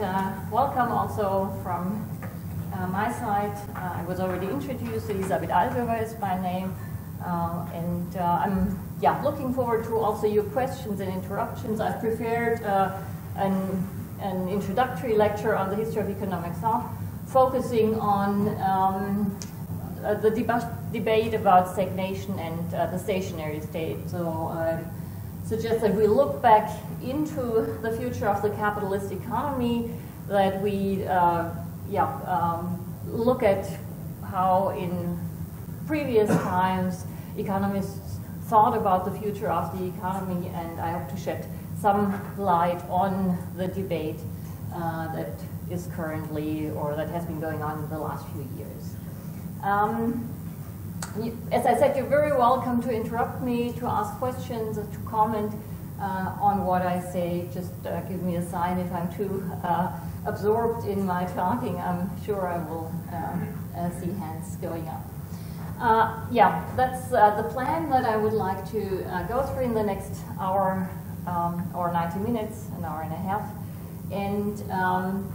uh, welcome also from uh, my side. Uh, I was already introduced. Elisabeth Allgoewer is my name. Uh, and uh, I'm yeah, looking forward to also your questions and interruptions. I've prepared an, an, introductory lecture on the history of economic thought, focusing on um, the deb debate about stagnation and the stationary state. So suggest that we look back into the future of the capitalist economy, that we uh, yeah, um, look at how in previous times economists thought about the future of the economy, and I hope to shed some light on the debate uh, that is currently or that has been going on in the last few years. Um, as I said, you're very welcome to interrupt me, to ask questions, to comment uh, on what I say. Just uh, give me a sign if I'm too uh, absorbed in my talking. I'm sure I will um, uh, see hands going up. Uh, yeah, that's uh, the plan that I would like to go through in the next hour um, or 90 minutes, an hour and a half. And um,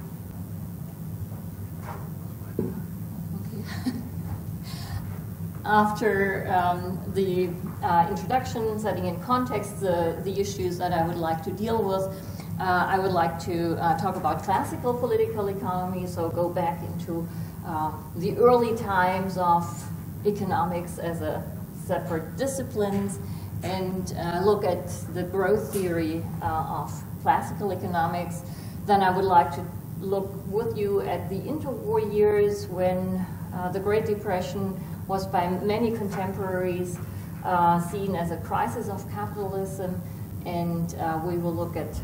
after um, the uh, introduction, setting in context the, the issues that I would like to deal with, uh, I would like to uh, talk about classical political economy, so go back into uh, the early times of economics as a separate disciplines and uh, look at the growth theory uh, of classical economics. Then I would like to look with you at the interwar years when the Great Depression was by many contemporaries uh, seen as a crisis of capitalism. And uh, we will look at,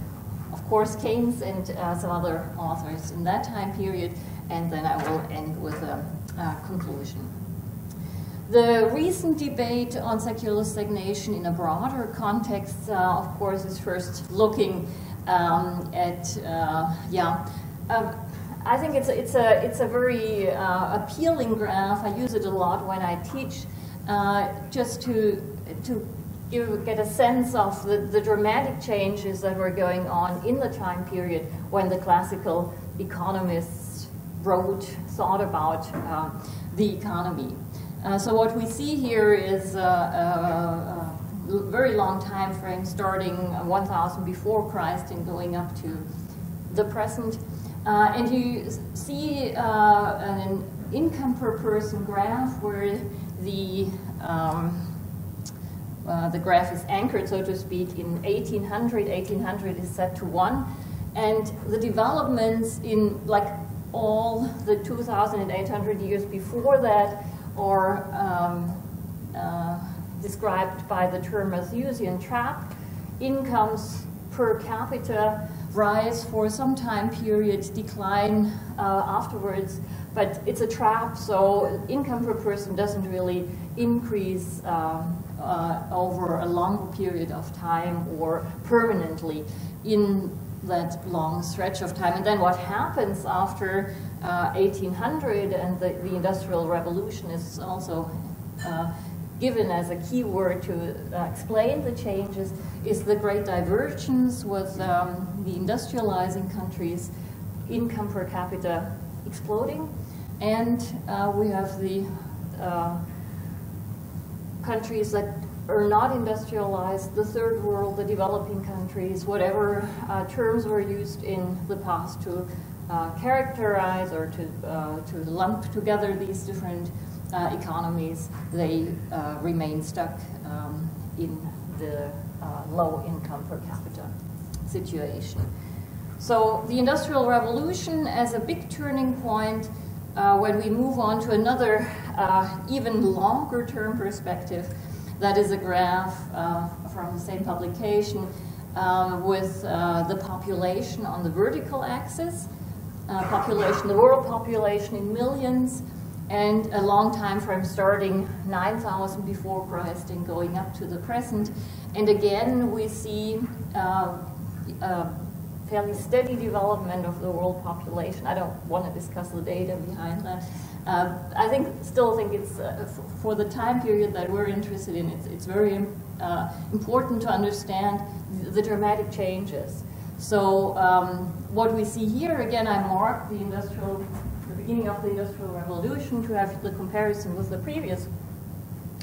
of course, Keynes and uh, some other authors in that time period. And then I will end with a, a conclusion. The recent debate on secular stagnation in a broader context, uh, of course, is first looking um, at, uh, yeah, um, I think it's a, it's a, it's a very uh, appealing graph. I use it a lot when I teach, uh, just to, to give, get a sense of the, the dramatic changes that were going on in the time period when the classical economists wrote, thought about uh, the economy. Uh, so what we see here is a, a, a very long time frame starting 1000 before Christ and going up to the present. Uh, and you see uh, an income per person graph where the um, uh, the graph is anchored, so to speak, in 1800. 1800 is set to one, and the developments in like all the 2,800 years before that are um, uh, described by the term Malthusian trap. Incomes per capita rise for some time period, decline uh, afterwards, but it's a trap, so income per person doesn't really increase uh, uh, over a longer period of time or permanently in that long stretch of time. And then what happens after 1800 uh, and the, the, Industrial Revolution is also uh, given as a key word to uh, explain the changes is the great divergence with um, the industrializing countries, income per capita exploding, and uh, we have the uh, countries that are not industrialized, the third world, the developing countries, whatever uh, terms were used in the past to uh, characterize or to, uh, to lump together these different uh, economies, they uh, remain stuck um, in the uh, low income per capita situation. So the Industrial Revolution as a big turning point uh, when we move on to another uh, even longer term perspective, that is a graph uh, from the same publication with the population on the vertical axis, population, the world population in millions, and a long time frame starting 9,000 before Christ and going up to the present. And again, we see uh, a fairly steady development of the world population. I don't want to discuss the data behind that. Uh, I think, still think it's, uh, for the time period that we're interested in, it's, it's very uh, important to understand the, dramatic changes. So um, what we see here, again, I marked the industrial, beginning of the industrial revolution to have the comparison with the previous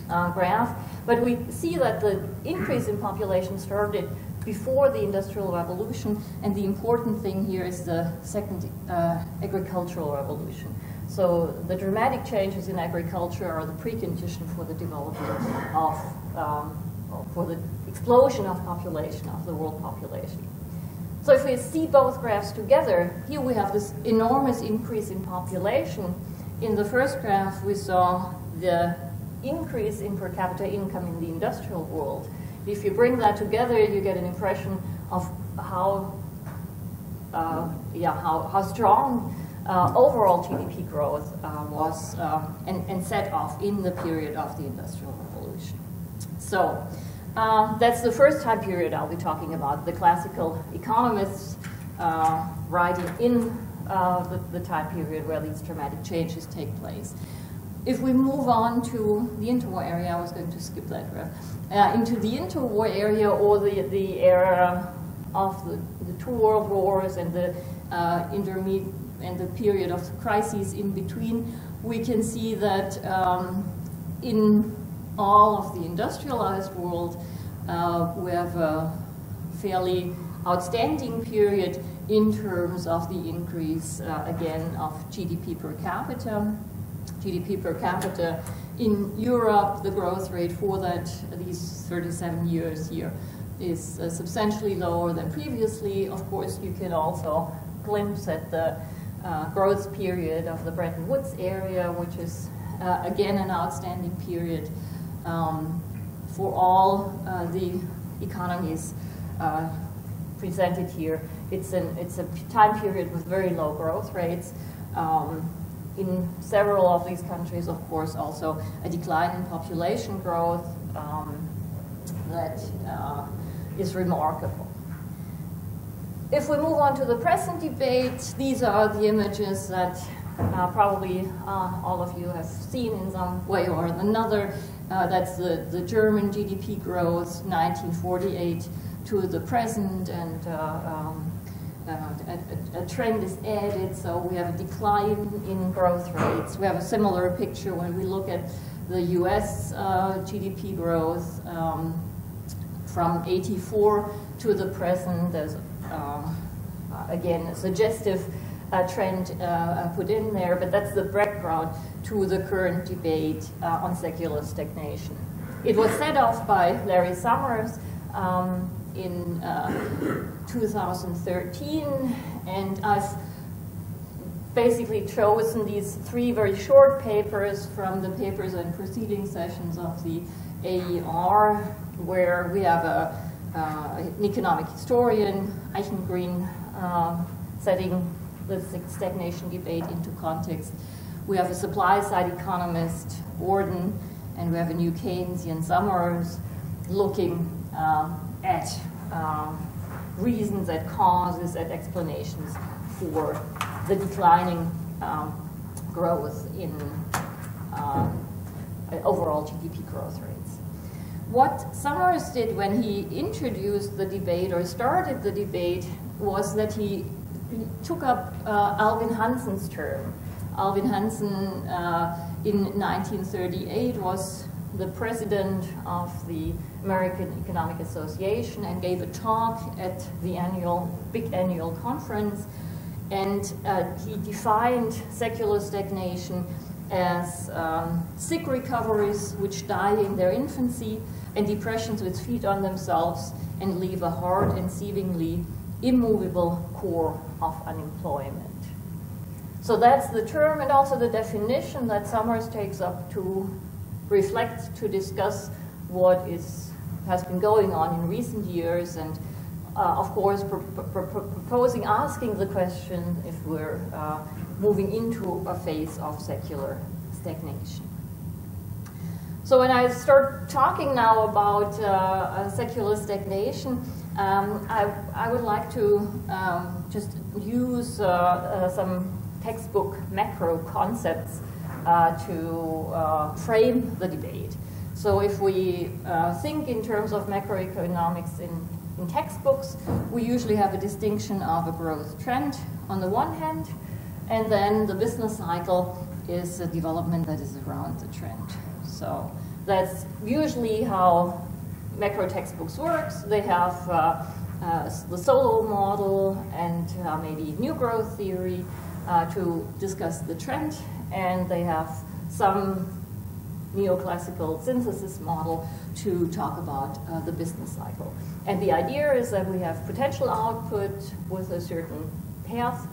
uh, graph. But we see that the increase in population started before the Industrial Revolution, and the important thing here is the second uh, agricultural revolution. So the dramatic changes in agriculture are the precondition for the development of, um, for the explosion of population, of the world population. So if we see both graphs together, here we have this enormous increase in population. In the first graph, we saw the increase in per capita income in the industrial world. If you bring that together, you get an impression of how, uh, yeah, how, how strong uh, overall GDP growth uh, was um, and, and set off in the period of the Industrial Revolution. So uh, that's the first time period I'll be talking about, the classical economists uh, writing in uh, the, the time period where these dramatic changes take place. If we move on to the interwar area, I was going to skip that uh, into the interwar area or the, the era of the, the two world wars and the uh, intermediate and the period of crises in between, we can see that um, in all of the industrialized world, uh, we have a fairly outstanding period in terms of the increase, uh, again, of GDP per capita. GDP per capita. In Europe, the growth rate for that, these 37 years here, is uh, substantially lower than previously. Of course, you can also glimpse at the uh, growth period of the Bretton Woods area, which is, uh, again, an outstanding period um, for all uh, the economies uh, presented here. It's, an, it's a time period with very low growth rates. Um, in several of these countries, of course, also a decline in population growth um, that uh, is remarkable. If we move on to the present debate, these are the images that uh, probably uh, all of you have seen in some way or another. Uh, that's the, the German GDP growth, 1948 to the present, and uh, um, uh, a, a, trend is added, so we have a decline in growth rates. We have a similar picture when we look at the US uh, GDP growth um, from 84 to the present. There's, um, again, a suggestive uh, trend uh, put in there, but that's the background to the current debate uh, on secular stagnation. It was set off by Larry Summers. Um, in uh, 2013, and I've basically chosen these three very short papers from the papers and proceeding sessions of the AER, where we have a, uh, an economic historian, Eichengreen, uh, setting the stagnation debate into context. We have a supply-side economist, Gordon, and we have a new Keynesian Summers looking uh, at um, reasons, at causes, at explanations for the declining um, growth in um, overall GDP growth rates. What Summers did when he introduced the debate or started the debate was that he, he took up uh, Alvin Hansen's term. Alvin Hansen uh, in 1938 was the president of the American Economic Association and gave a talk at the annual, big annual conference. And uh, he defined secular stagnation as um, sick recoveries which die in their infancy and depressions which feed on themselves and leave a hard and seemingly immovable core of unemployment. So that's the term and also the definition that Summers takes up to reflect, to discuss what is, has been going on in recent years and uh, of course, pr pr pr proposing, asking the question if we're uh, moving into a phase of secular stagnation. So when I start talking now about uh, secular stagnation, um, I, I, would like to um, just use uh, uh, some textbook macro concepts uh, to uh, frame the debate. So if we uh, think in terms of macroeconomics in in textbooks, we usually have a distinction of a growth trend on the one hand, and then the business cycle is a development that is around the trend. So that's usually how macro textbooks works. They have uh, uh, the Solow model and uh, maybe new growth theory uh, to discuss the trend, and they have some neoclassical synthesis model to talk about uh, the business cycle. And the idea is that we have potential output with a certain path,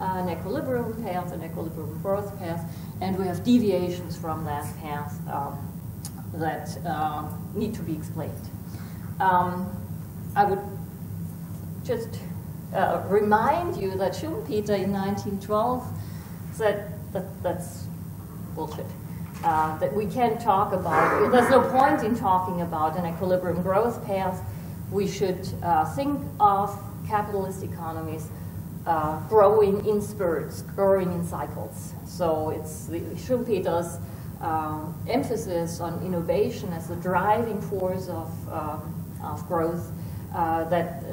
uh, an equilibrium path, an equilibrium growth path, and we have deviations from that path um, that uh, need to be explained. Um, I would just uh, remind you that Schumpeter in 1912 said that that's bullshit. Uh, that we can't talk about, there's no point in talking about an equilibrium growth path. We should uh, think of capitalist economies uh, growing in spurts, growing in cycles. So it's the Schumpeter's um, emphasis on innovation as the driving force of, um, of growth uh, that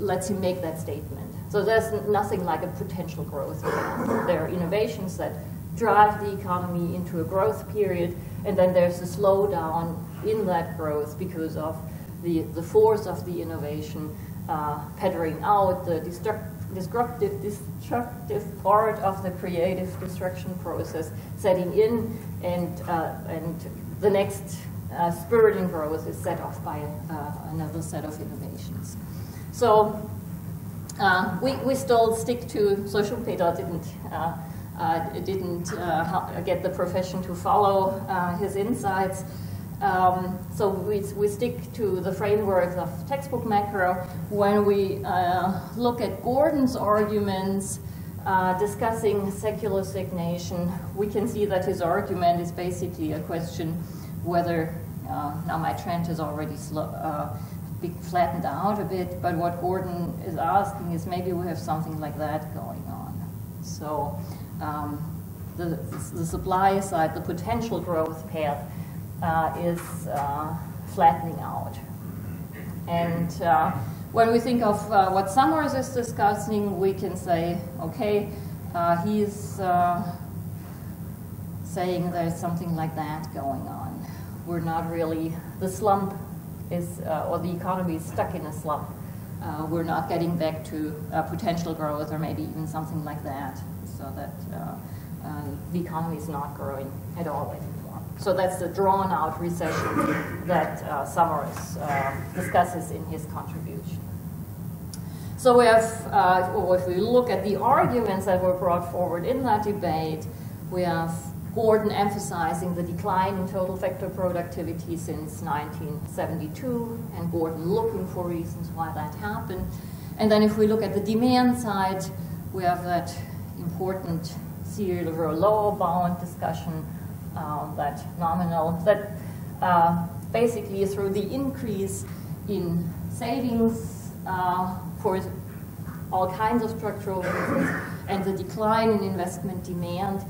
lets you make that statement. So there's nothing like a potential growth. There are innovations that drive the economy into a growth period, and then there's a slowdown in that growth because of the, the force of the innovation uh, petering out the destructive, destructive part of the creative destruction process setting in, and, uh, and the next uh, spurting growth is set off by uh, another set of innovations. So uh, we, we still stick to, social Schumpeter didn't uh, uh, didn't uh, get the profession to follow his insights. Um, so we, we stick to the framework of textbook macro. When we look at Gordon's arguments uh, discussing secular stagnation, we can see that his argument is basically a question whether, uh, now my trend has already flattened out a bit, but what Gordon is asking is maybe we have something like that going on. So um, the, the supply side, the potential growth path uh, is uh, flattening out. And uh, when we think of uh, what Summers is discussing, we can say, okay, uh, he's uh, saying there's something like that going on. We're not really, the slump is, or the economy is stuck in a slump. we're not getting back to potential growth or maybe even something like that so that uh, uh, the economy is not growing at all anymore. So that's the drawn out recession that uh, Summers discusses in his contribution. So we have, uh, if we look at the arguments that were brought forward in that debate, we have Gordon emphasizing the decline in total factor productivity since 1972, and Gordon looking for reasons why that happened. And then if we look at the demand side, we have that important zero lower bound discussion um, that nominal, that uh, basically through the increase in savings uh, for all kinds of structural reasons and the decline in investment demand,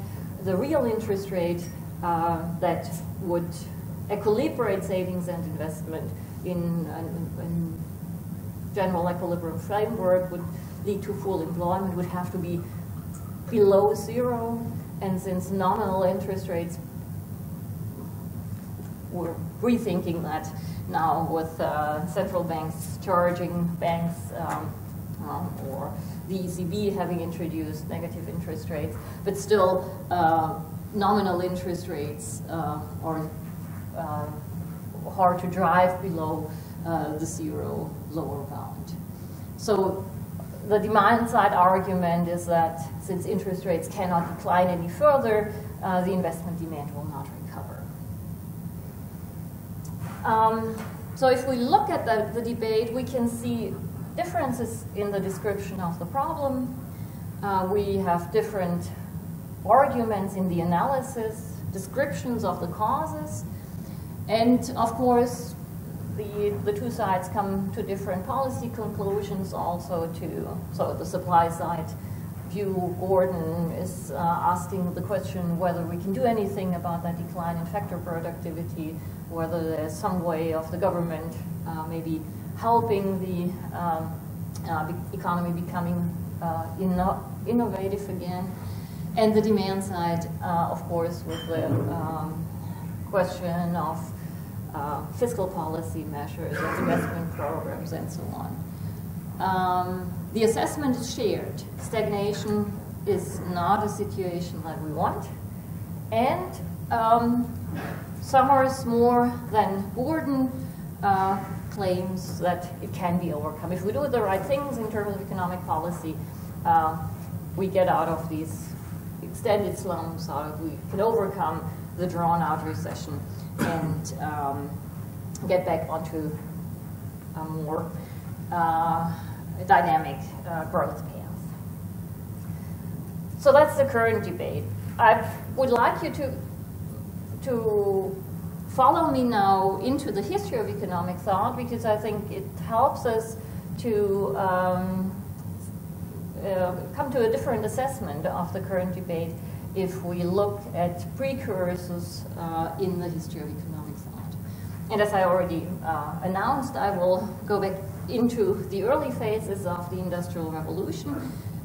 the real interest rate uh, that would equilibrate savings and investment in, in, in general equilibrium framework would lead to full employment would have to be below zero, and since nominal interest rates, we're rethinking that now with uh, central banks charging banks um, um, or the ECB having introduced negative interest rates, but still uh, nominal interest rates uh, are uh, hard to drive below uh, the zero lower bound. So the demand side argument is that since interest rates cannot decline any further, uh, the investment demand will not recover. Um, so if we look at the, the, debate, we can see differences in the description of the problem. Uh, we have different arguments in the analysis, descriptions of the causes, and of course, the, the two sides come to different policy conclusions also to, so the supply side view, Gordon is uh, asking the question whether we can do anything about that decline in factor productivity, whether there's some way of the government uh, maybe helping the um, uh, economy becoming uh, inno innovative again. And the demand side, uh, of course, with the um, question of uh, fiscal policy measures, investment programs, and so on. Um, the assessment is shared. Stagnation is not a situation that we want. And um, Summers more than Gordon uh, claims that it can be overcome. If we do the right things in terms of economic policy, uh, we get out of these extended slumps, out we can overcome the drawn out recession and um, get back onto a more uh, dynamic uh, growth path. So that's the current debate. I would like you to, to follow me now into the history of economic thought because I think it helps us to um, uh, come to a different assessment of the current debate if we look at precursors uh, in the history of economic thought. And as I already uh, announced, I will go back into the early phases of the Industrial Revolution,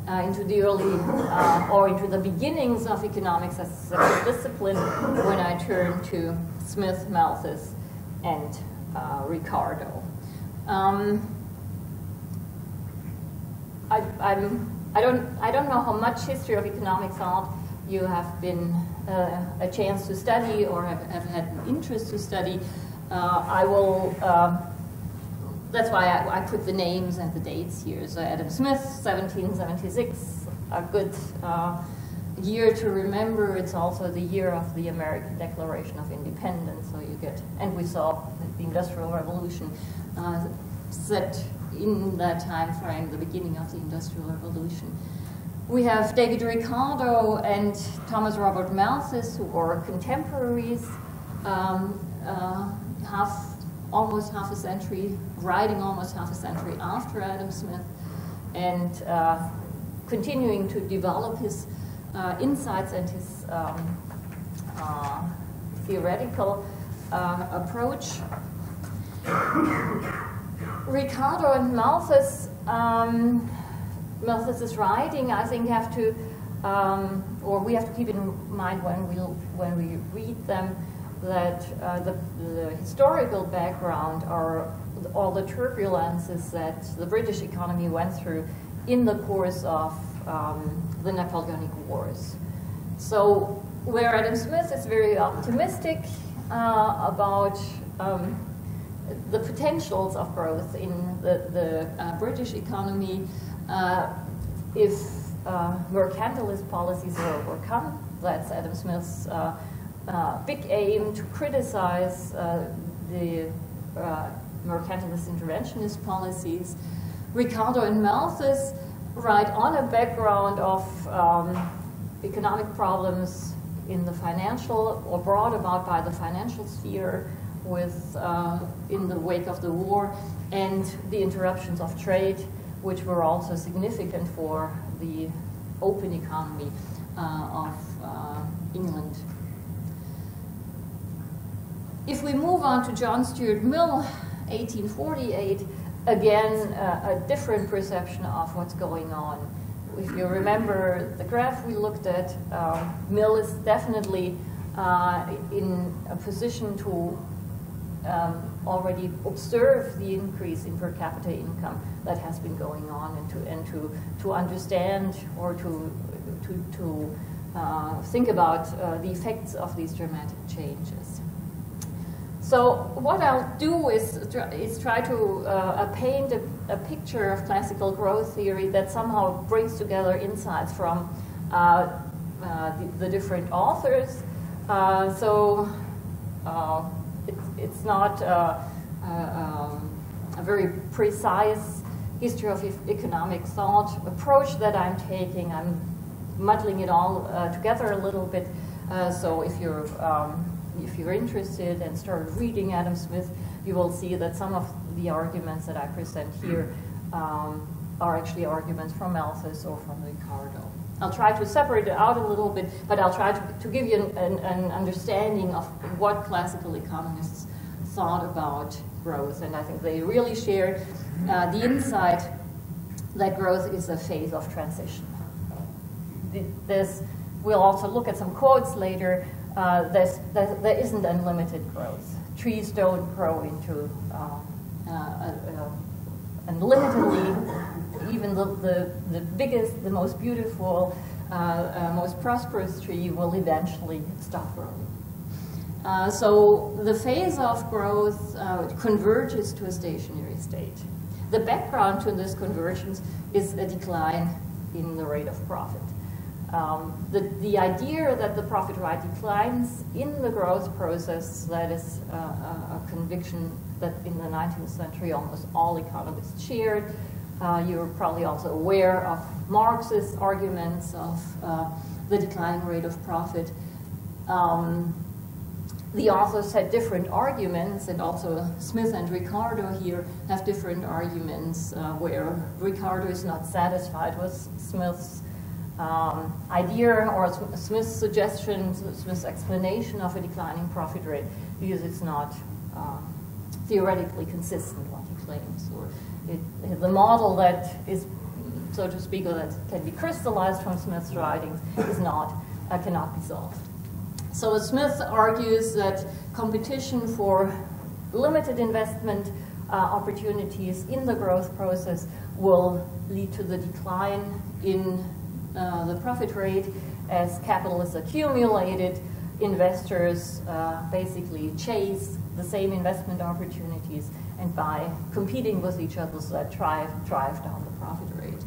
uh, into the early, uh, or into the beginnings of economics as a discipline when I turn to Smith, Malthus, and uh, Ricardo. Um, I, I'm, I, don't, I don't know how much history of economics thought you have been uh, a chance to study or have, have, had an interest to study. Uh, I will, uh, that's why I, I, put the names and the dates here. So Adam Smith, 1776, a good uh, year to remember. It's also the year of the American Declaration of Independence. So you get, and we saw the Industrial Revolution uh, set in that time frame, the beginning of the Industrial Revolution. We have David Ricardo and Thomas Robert Malthus, who are contemporaries, um, uh, half, almost half a century, writing almost half a century after Adam Smith, and uh, continuing to develop his uh, insights and his um, uh, theoretical uh, approach. Ricardo and Malthus um, Malthus's writing, I think, have to, um, or we have to keep in mind when we when we read them, that uh, the, the, historical background or all the turbulences that the British economy went through in the course of um, the Napoleonic Wars. So where Adam Smith is very optimistic uh, about um, the potentials of growth in the, the uh, British economy, uh, if uh, mercantilist policies are overcome, that's Adam Smith's uh, uh, big aim to criticize the mercantilist interventionist policies. Ricardo and Malthus write on a background of um, economic problems in the financial or brought about by the financial sphere with uh, in the wake of the war and the interruptions of trade which were also significant for the open economy uh, of uh, England. If we move on to John Stuart Mill, 1848, again, uh, a different perception of what's going on. If you remember the graph we looked at, uh, Mill is definitely uh, in a position to um, already observe the increase in per capita income that has been going on and to, and to, to understand or to, to, to uh, think about uh, the effects of these dramatic changes. So what I'll do is, is try to uh, paint a, a, picture of classical growth theory that somehow brings together insights from uh, uh, the, the, different authors. Uh, so it's, it's not um, a very precise history of economic thought approach that I'm taking. I'm muddling it all uh, together a little bit. Uh, so if you're um, if you're interested and start reading Adam Smith, you will see that some of the arguments that I present here um, are actually arguments from Malthus or from Ricardo. I'll try to separate it out a little bit, but I'll try to, to give you an, an, an understanding of what classical economists thought about growth. And I think they really shared uh, the insight that growth is a phase of transition. This, we'll also look at some quotes later. Uh, there's, there, there isn't unlimited growth. Trees don't grow into uh, uh, unlimitedly. Even the, the, the biggest, the most beautiful, uh, uh, most prosperous tree will eventually stop growing. Uh, so the phase of growth uh, converges to a stationary state. The background to this convergence is a decline in the rate of profit. Um, the, the idea that the profit rate declines in the growth process, that is uh, a, a, conviction that in the 19th century almost all economists shared. Uh, you're probably also aware of Marxist arguments of uh, the declining rate of profit. Um, the authors had different arguments, and also Smith and Ricardo here have different arguments uh, where Ricardo is not satisfied with Smith's um, idea or Smith's suggestion, Smith's explanation of a declining profit rate because it's not uh, theoretically consistent what he claims, or it, the model that is, so to speak, or that can be crystallized from Smith's writings is not, uh, cannot be solved. So Smith argues that competition for limited investment uh, opportunities in the growth process will lead to the decline in uh, the profit rate as capital is accumulated. Investors uh, basically chase the same investment opportunities and by competing with each other, so that drive, drive down the profit rate.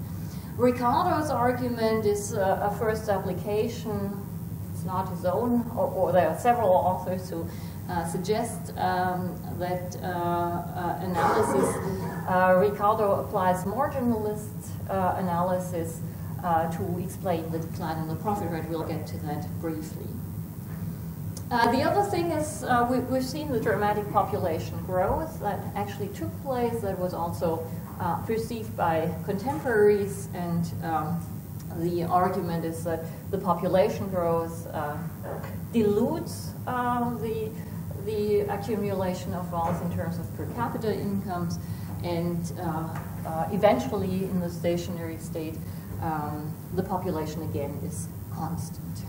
Ricardo's argument is uh, a first application It's not his own, or, or there are several authors who uh, suggest um, that uh, uh, analysis, Ricardo applies marginalist analysis uh, to explain the decline in the profit rate. We'll get to that briefly. the other thing is we, have seen the dramatic population growth that actually took place that was also perceived by contemporaries and um, the argument is that the population growth uh, dilutes uh, the, the accumulation of wealth in terms of per capita incomes, and uh, uh, eventually in the stationary state, um, the population again is constant.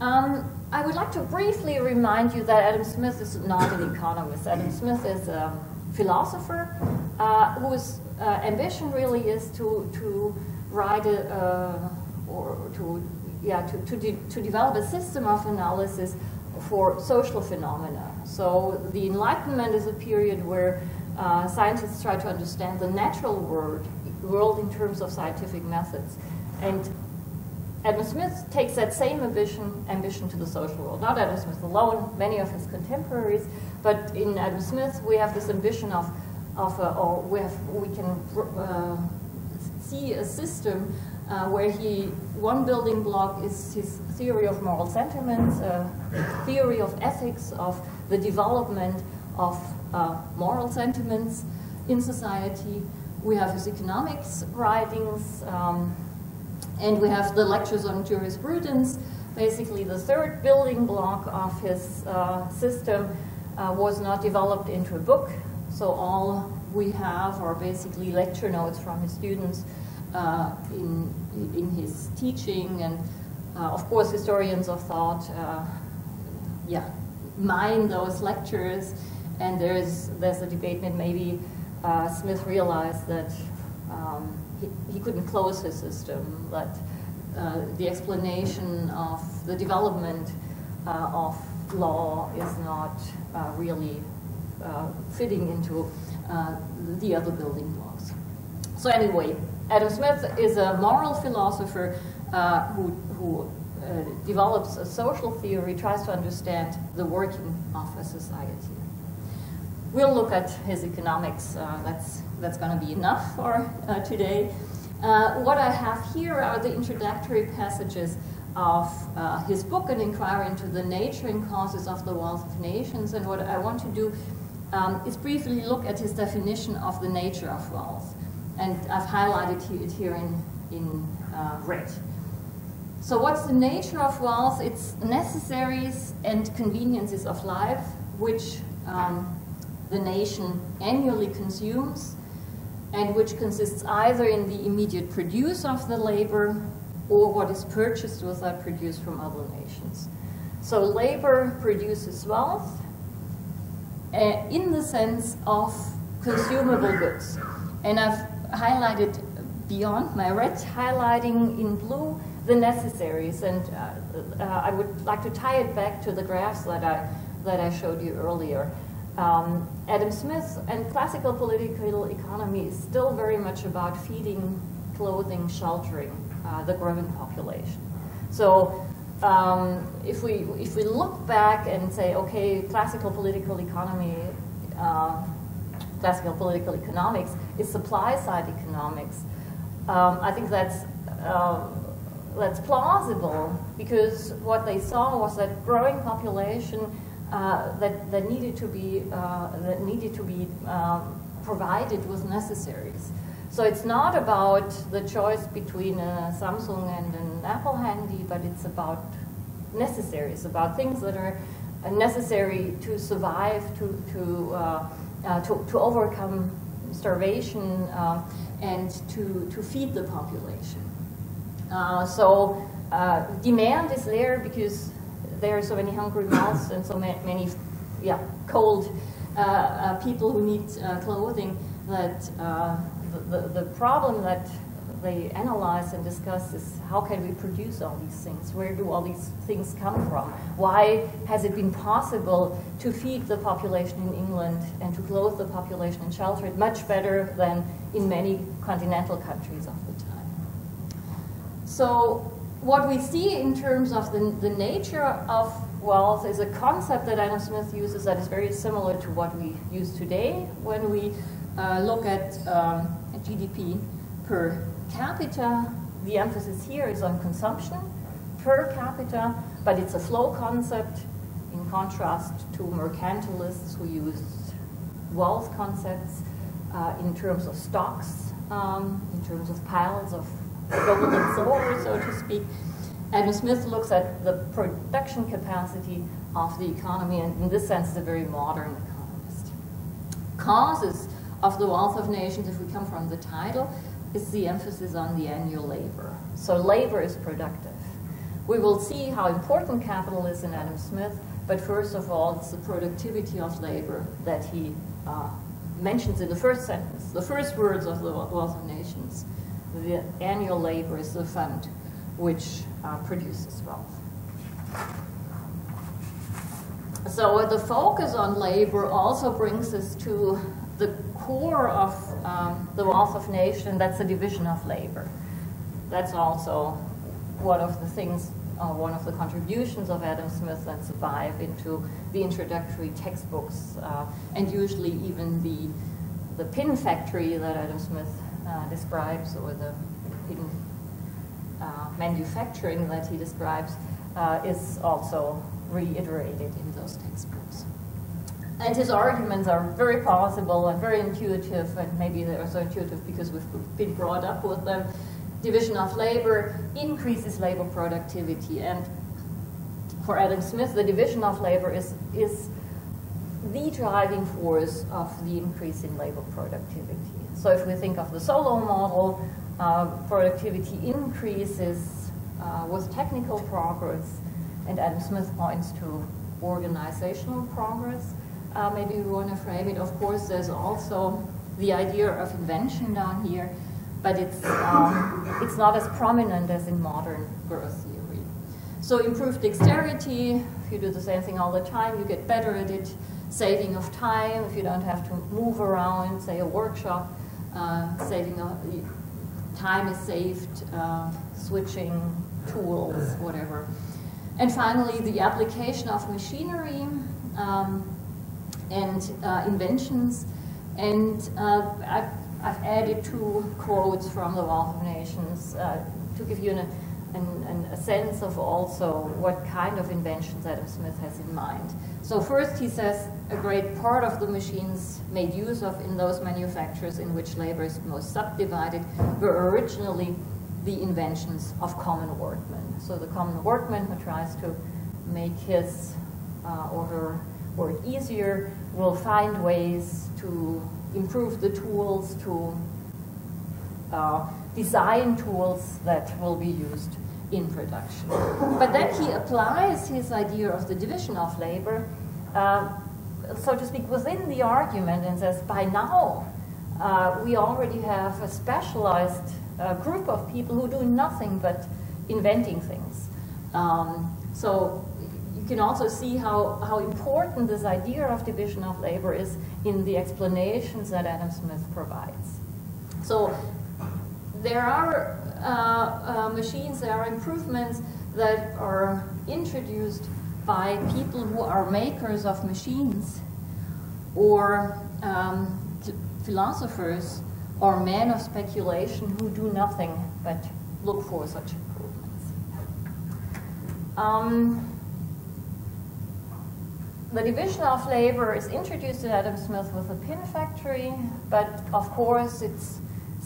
Um, I would like to briefly remind you that Adam Smith is not an economist. Adam Smith is a philosopher uh, whose uh, ambition really is to, to write a, uh, or to, yeah, to, to, de to develop a system of analysis for social phenomena. So the Enlightenment is a period where uh, scientists try to understand the natural world, world in terms of scientific methods. And Adam Smith takes that same ambition, ambition to the social world. Not Adam Smith alone, many of his contemporaries, but in Adam Smith we have this ambition of, of uh, or we, have, we can uh, see a system uh, where he, one building block is his theory of moral sentiments, uh, theory of ethics, of the development of uh, moral sentiments in society. We have his economics writings, um, and we have the lectures on jurisprudence. Basically, the third building block of his uh, system uh, was not developed into a book, so all we have are basically lecture notes from his students uh, in, in his teaching. And uh, of course, historians of thought, uh, yeah, mine those lectures. And there's, there's a debate that maybe uh, Smith realized that um, he, he couldn't close his system, that uh, the explanation of the development of law is not really fitting into uh, the other building blocks. So anyway, Adam Smith is a moral philosopher uh, who, who uh, develops a social theory, tries to understand the working of a society. We'll look at his economics. Uh, that's that's going to be enough for uh, today. Uh, what I have here are the introductory passages of his book, An Inquiry into the Nature and Causes of the Wealth of Nations. And what I want to do um, is briefly look at his definition of the nature of wealth. And I've highlighted it here in, in uh, red. So what's the nature of wealth? It's necessaries and conveniences of life, which um, the nation annually consumes and which consists either in the immediate produce of the labor or what is purchased with that produce from other nations. So labor produces wealth uh, in the sense of consumable goods. And I've highlighted beyond my red, highlighting in blue the necessaries. And uh, uh, I would like to tie it back to the graphs that I, that I showed you earlier. Um, Adam Smith and classical political economy is still very much about feeding, clothing, sheltering uh, the growing population. So um, if we if we look back and say, okay, classical political economy, uh, classical political economics is supply side economics. Um, I think that's uh, that's plausible because what they saw was that growing population uh, that, that needed to be uh, that needed to be um, provided with necessaries. So it's not about the choice between a Samsung and an Apple Handy, but it's about necessaries, about things that are necessary to survive, to to uh, uh to, to, overcome starvation, um, and to to feed the population. Uh, so demand is there because there are so many hungry mouths and so many, yeah, cold uh, uh, people who need uh, clothing that the, the, the problem that they analyze and discuss is how can we produce all these things? Where do all these things come from? Why has it been possible to feed the population in England and to clothe the population and shelter it much better than in many continental countries of the time? So what we see in terms of the, the nature of wealth is a concept that Adam Smith uses that is very similar to what we use today when we uh, look at um, GDP per capita. The emphasis here is on consumption per capita, but it's a flow concept in contrast to mercantilists who use wealth concepts uh, in terms of stocks, um, in terms of piles of gold and silver, so to speak. Adam Smith looks at the production capacity of the economy, and in this sense, is a very modern economist. Causes of the wealth of nations, if we come from the title, is the emphasis on the annual labor. So labor is productive. We will see how important capital is in Adam Smith, but first of all, it's the productivity of labor that he uh, mentions in the first sentence, the first words of the Wealth of Nations the annual labor is the fund which uh, produces wealth. So the focus on labor also brings us to the core of um, the wealth of nation, that's the division of labor. That's also one of the things, uh, one of the contributions of Adam Smith that survive into the introductory textbooks, uh, and usually even the, the pin factory that Adam Smith uh, describes, or the uh, manufacturing that he describes, uh, is also reiterated in those textbooks. And his arguments are very plausible and very intuitive, and maybe they're so intuitive because we've been brought up with them. Division of labor increases labor productivity, and for Adam Smith, the division of labor is, is the driving force of the increase in labor productivity. So if we think of the Solow model, uh, productivity increases uh, with technical progress, and Adam Smith points to organizational progress. Uh, maybe we want to frame it. Of course, there's also the idea of invention down here, but it's, um, it's not as prominent as in modern growth theory. So improved dexterity, if you do the same thing all the time, you get better at it. Saving of time, if you don't have to move around, say a workshop, uh, saving time is saved, uh, switching tools, whatever. And finally, the application of machinery um, and uh, inventions. And uh, I've, I've, added two quotes from the Wealth of Nations uh, to give you an, an, an, a sense of also what kind of inventions Adam Smith has in mind. So first he says a great part of the machines made use of in those manufactures in which labor is most subdivided were originally the inventions of common workmen. So the common workman who tries to make his uh, or her work easier, will find ways to improve the tools, to uh, design tools that will be used in production. But then he applies his idea of the division of labor, uh, so to speak, within the argument and says, by now, uh, we already have a specialized uh, group of people who do nothing but inventing things. Um, so you can also see how, how important this idea of division of labor is in the explanations that Adam Smith provides. So there are machines, there are improvements that are introduced by people who are makers of machines or um, philosophers or men of speculation who do nothing but look for such improvements. Um, the division of labor is introduced in Adam Smith with the pin factory, but of course it's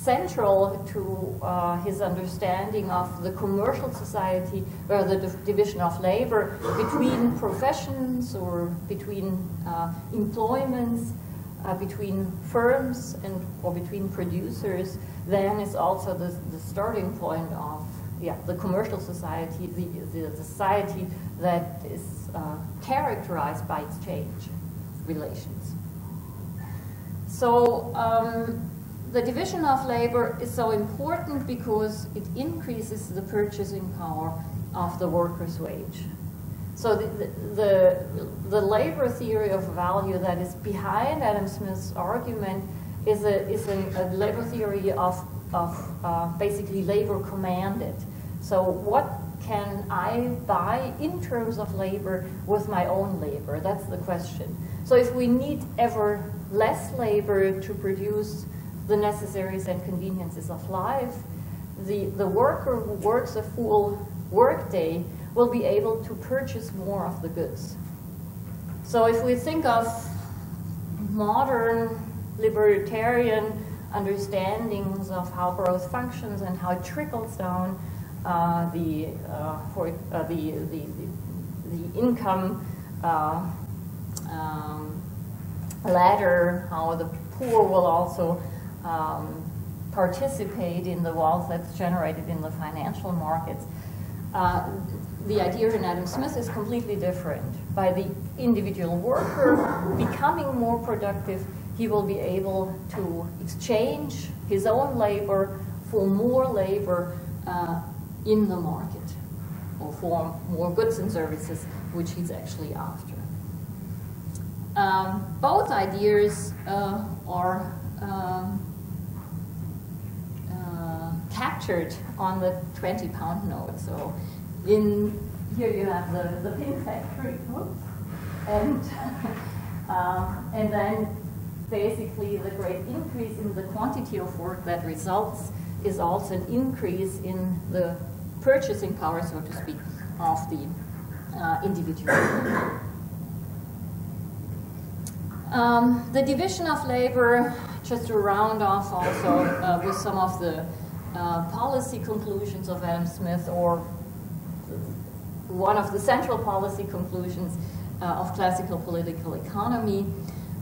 central to uh, his understanding of the commercial society, or the division of labor between professions or between uh, employments, uh, between firms and or between producers, then is also the, the starting point of yeah, the commercial society, the, the society that is uh, characterized by exchange relations. So um, the division of labor is so important because it increases the purchasing power of the worker's wage. So the, the, the, labor theory of value that is behind Adam Smith's argument is a, is a, a labor theory of, of uh, basically labor commanded. So what can I buy in terms of labor with my own labor? That's the question. So if we need ever less labor to produce the necessaries and conveniences of life, the, the worker who works a full workday will be able to purchase more of the goods. So if we think of modern libertarian understandings of how growth functions and how it trickles down uh, the, uh, for, uh, the, the, the, income uh, um, ladder, how the poor will also um, participate in the wealth that's generated in the financial markets. Uh, the idea in Adam Smith is completely different. By the individual worker becoming more productive, he will be able to exchange his own labor for more labor uh, in the market or for more goods and services which he's actually after. Um, both ideas uh, are um, captured on the 20 pound note. So in here you have the, the pin factory, Oops. and, uh, and then basically the great increase in the quantity of work that results is also an increase in the purchasing power, so to speak, of the uh, individual. Um, the division of labor, just to round off also uh, with some of the uh, policy conclusions of Adam Smith or one of the central policy conclusions uh, of classical political economy.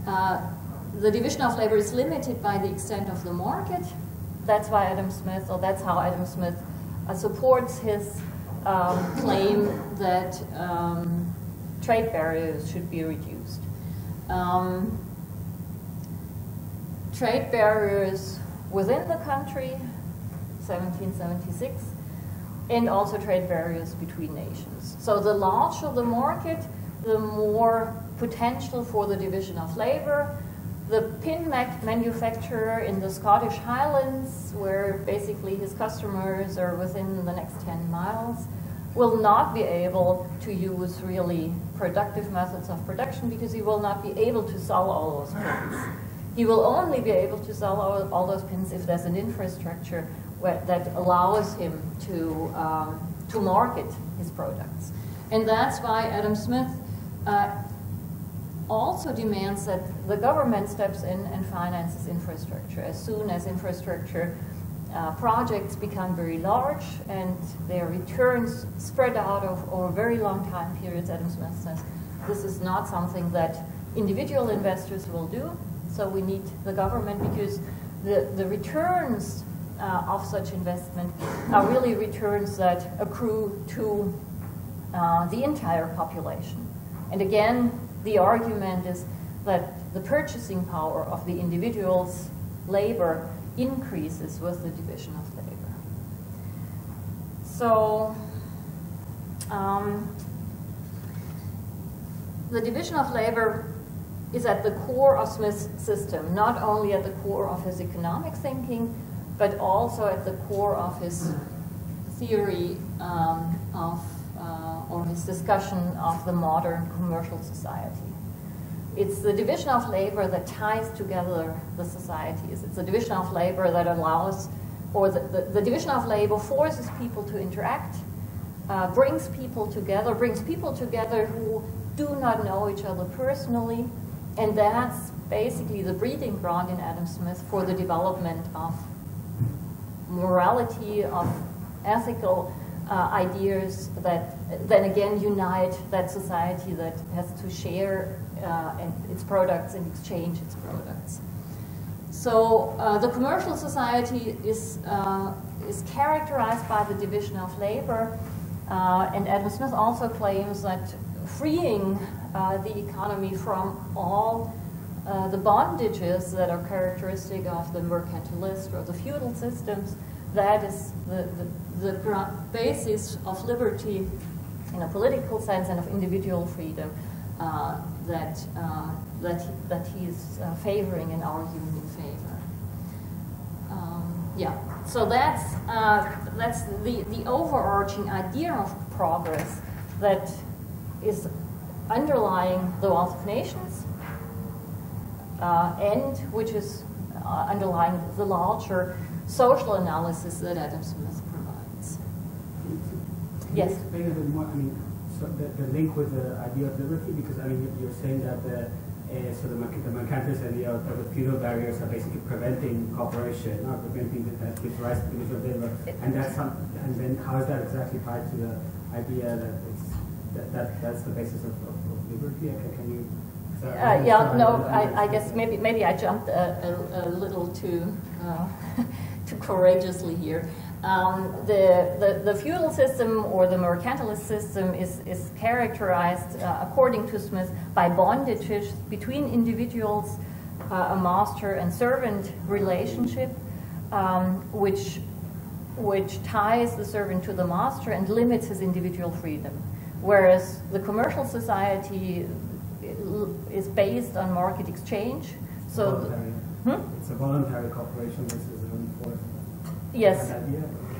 Uh, the division of labor is limited by the extent of the market. That's why Adam Smith, or that's how Adam Smith uh, supports his um, claim that um, trade barriers should be reduced. Um, trade barriers within the country 1776, and also trade barriers between nations. So the larger the market, the more potential for the division of labor. The pin manufacturer in the Scottish Highlands, where basically his customers are within the next 10 miles, will not be able to use really productive methods of production because he will not be able to sell all those pins. He will only be able to sell all, all those pins if there's an infrastructure that allows him to, um, to market his products. And that's why Adam Smith uh, also demands that the government steps in and finances infrastructure. As soon as infrastructure uh, projects become very large and their returns spread out over, over very long time periods, Adam Smith says, this is not something that individual investors will do. So we need the government because the, the returns uh, of such investment are really returns that accrue to uh, the entire population. And again, the argument is that the purchasing power of the individual's labor increases with the division of labor. So, um, the division of labor is at the core of Smith's system, not only at the core of his economic thinking, but also at the core of his theory um, of, uh, or his discussion of the modern commercial society. It's the division of labor that ties together the societies. It's the division of labor that allows, or the, the, the division of labor forces people to interact, uh, brings people together, brings people together who do not know each other personally, and that's basically the breeding ground in Adam Smith for the development of morality, of ethical uh, ideas that then again unite that society that has to share uh, its products and exchange its products. So uh, the commercial society is, uh, is characterized by the division of labor, uh, and Adam Smith also claims that freeing uh, the economy from all uh, the bondages that are characteristic of the mercantilist or the feudal systems, that is the, the, the basis of liberty in a political sense and of individual freedom uh, that, uh, that, he, is uh, favoring and arguing in favor. Um, yeah, so that's, uh, that's the, the overarching idea of progress that is underlying the wealth of nations uh, and which is uh, underlying the larger social analysis that Adam Smith provides. Can yes. explain a bit more? I mean, so the, the link with the idea of liberty, because I mean, you're saying that the uh, so the, the mercantilist idea of, the feudal barriers are basically preventing cooperation, not preventing the, gives rise to individual labor, and that's some, and then how is that exactly tied to the idea that it's that, that that's the basis of, of, Uh, yeah, no, I, I, guess maybe maybe I jumped a, a, a little too uh, too courageously here. Um, the, the, the, feudal system or the mercantilist system is, is characterized, uh, according to Smith, by bondages between individuals, uh, a master and servant relationship, um, which, which ties the servant to the master and limits his individual freedom. Whereas the commercial society is based on market exchange. So, hmm? it's a voluntary cooperation versus an. Yes.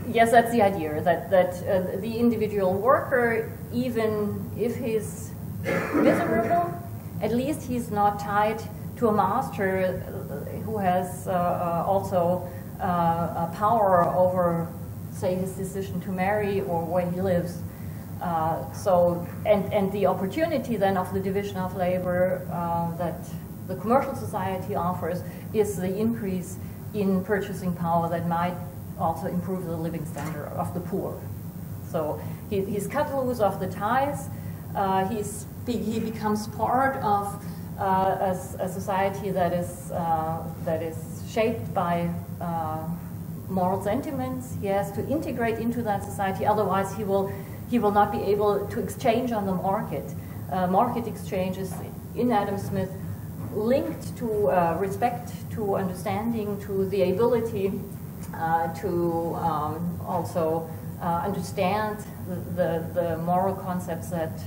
Yes, that's the idea that that uh, the individual worker, even if he's miserable, at least he's not tied to a master who has uh, uh also uh, power over, say, his decision to marry or where he lives. Uh, so, and and the opportunity then of the division of labor uh, that the commercial society offers is the increase in purchasing power that might also improve the living standard of the poor. So he, he's cut loose of the ties. Uh, he's, he becomes part of uh, a, a, society that is, uh, that is shaped by moral sentiments. He has to integrate into that society, otherwise he will, he will not be able to exchange on the market. Uh, market exchanges in Adam Smith linked to uh, respect, to understanding, to the ability uh, to um, also uh, understand the, the, moral concepts that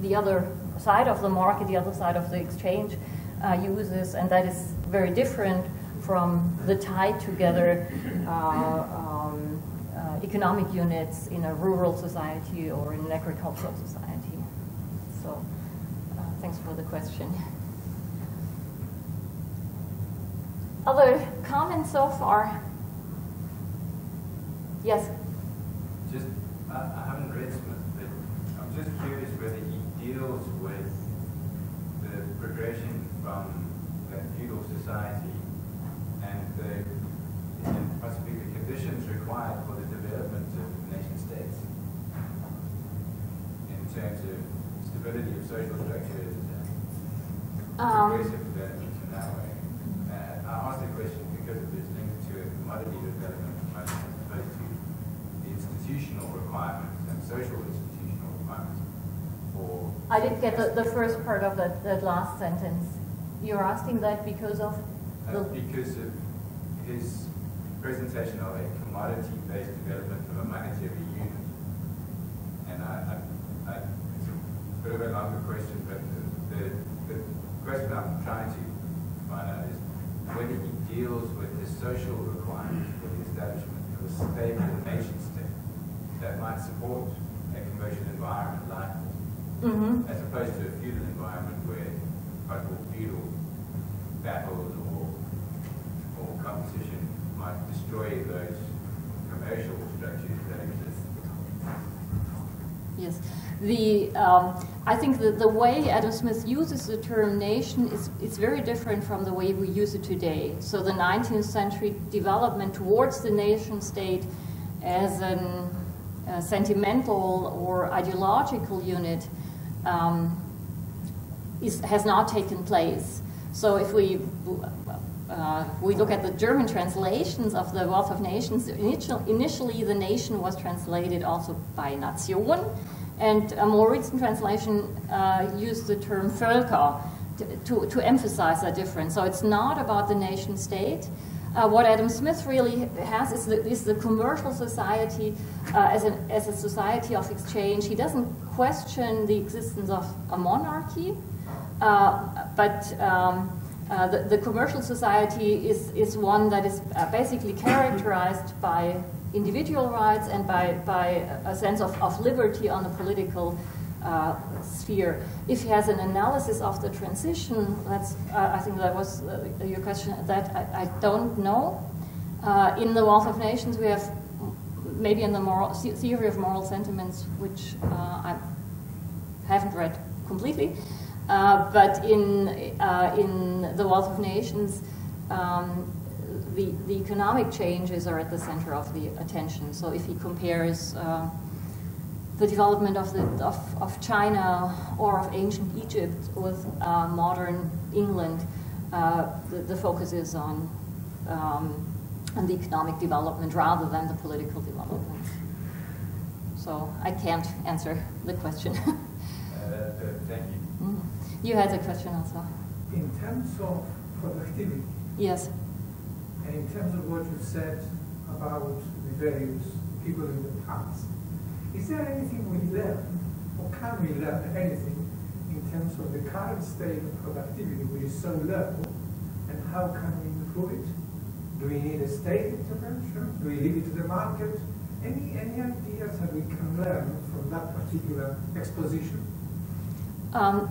the other side of the market, the other side of the exchange uh, uses, and that is very different from the tied together uh, economic units in a rural society or in an agricultural society. So, uh, thanks for the question. Other comments so far? Yes. Just, I, I haven't read Smith, but I'm just curious whether he deals with the progression from the feudal society and the and possibly the conditions required for social structures and Um, progressive development in that way. Uh, I asked the question because of this link to a commodity development as opposed to the institutional requirements and social institutional requirements for I didn't get the, the first part of that, that last sentence. You're asking that because of Uh, the, because of his presentation of a commodity-based development of a monetary unit. And I, I, I, it's a bit of a longer question, but the, the, question I'm trying to find out is whether he deals with the social requirements for the establishment of a stable nation state that might support a commercial environment like this Mhm. as opposed to a feudal environment where possible feudal battles or, or competition might destroy those commercial structures that exist. Yes. The, um, I think that the way Adam Smith uses the term nation is, is very different from the way we use it today. So the 19th century development towards the nation state as an, a sentimental or ideological unit um, is, has not taken place. So if we uh, we look at the German translations of the Wealth of Nations, initial, initially the nation was translated also by Nation, and a more recent translation uh, used the term Völker to, to, to emphasize that difference. So it's not about the nation state. Uh, what Adam Smith really has is the, is the commercial society uh, as, an, as a society of exchange. He doesn't question the existence of a monarchy, uh, but um, uh, the, the, commercial society is, is one that is uh, basically characterized by individual rights and by, by a sense of, of liberty on the political uh, sphere. If he has an analysis of the transition, that's, I think that was uh, your question, that I, I don't know. Uh, in the Wealth of Nations, we have maybe in the moral, theory of moral sentiments, which I haven't read completely, uh, but in, uh, in the Wealth of Nations, um, the, the economic changes are at the center of the attention. So if he compares uh, the development of, the, of, of China or of ancient Egypt with uh, modern England, uh, the, the focus is on, um, on the economic development rather than the political development. So I can't answer the question. thank you. Mm. You had a question also. In terms of productivity. Yes. And in terms of what you said about the various people in the past, is there anything we learn, or can we learn anything in terms of the current state of productivity, which is so low, and how can we improve it? Do we need a state intervention? Do we leave it to the market? Any, any ideas that we can learn from that particular exposition? Um,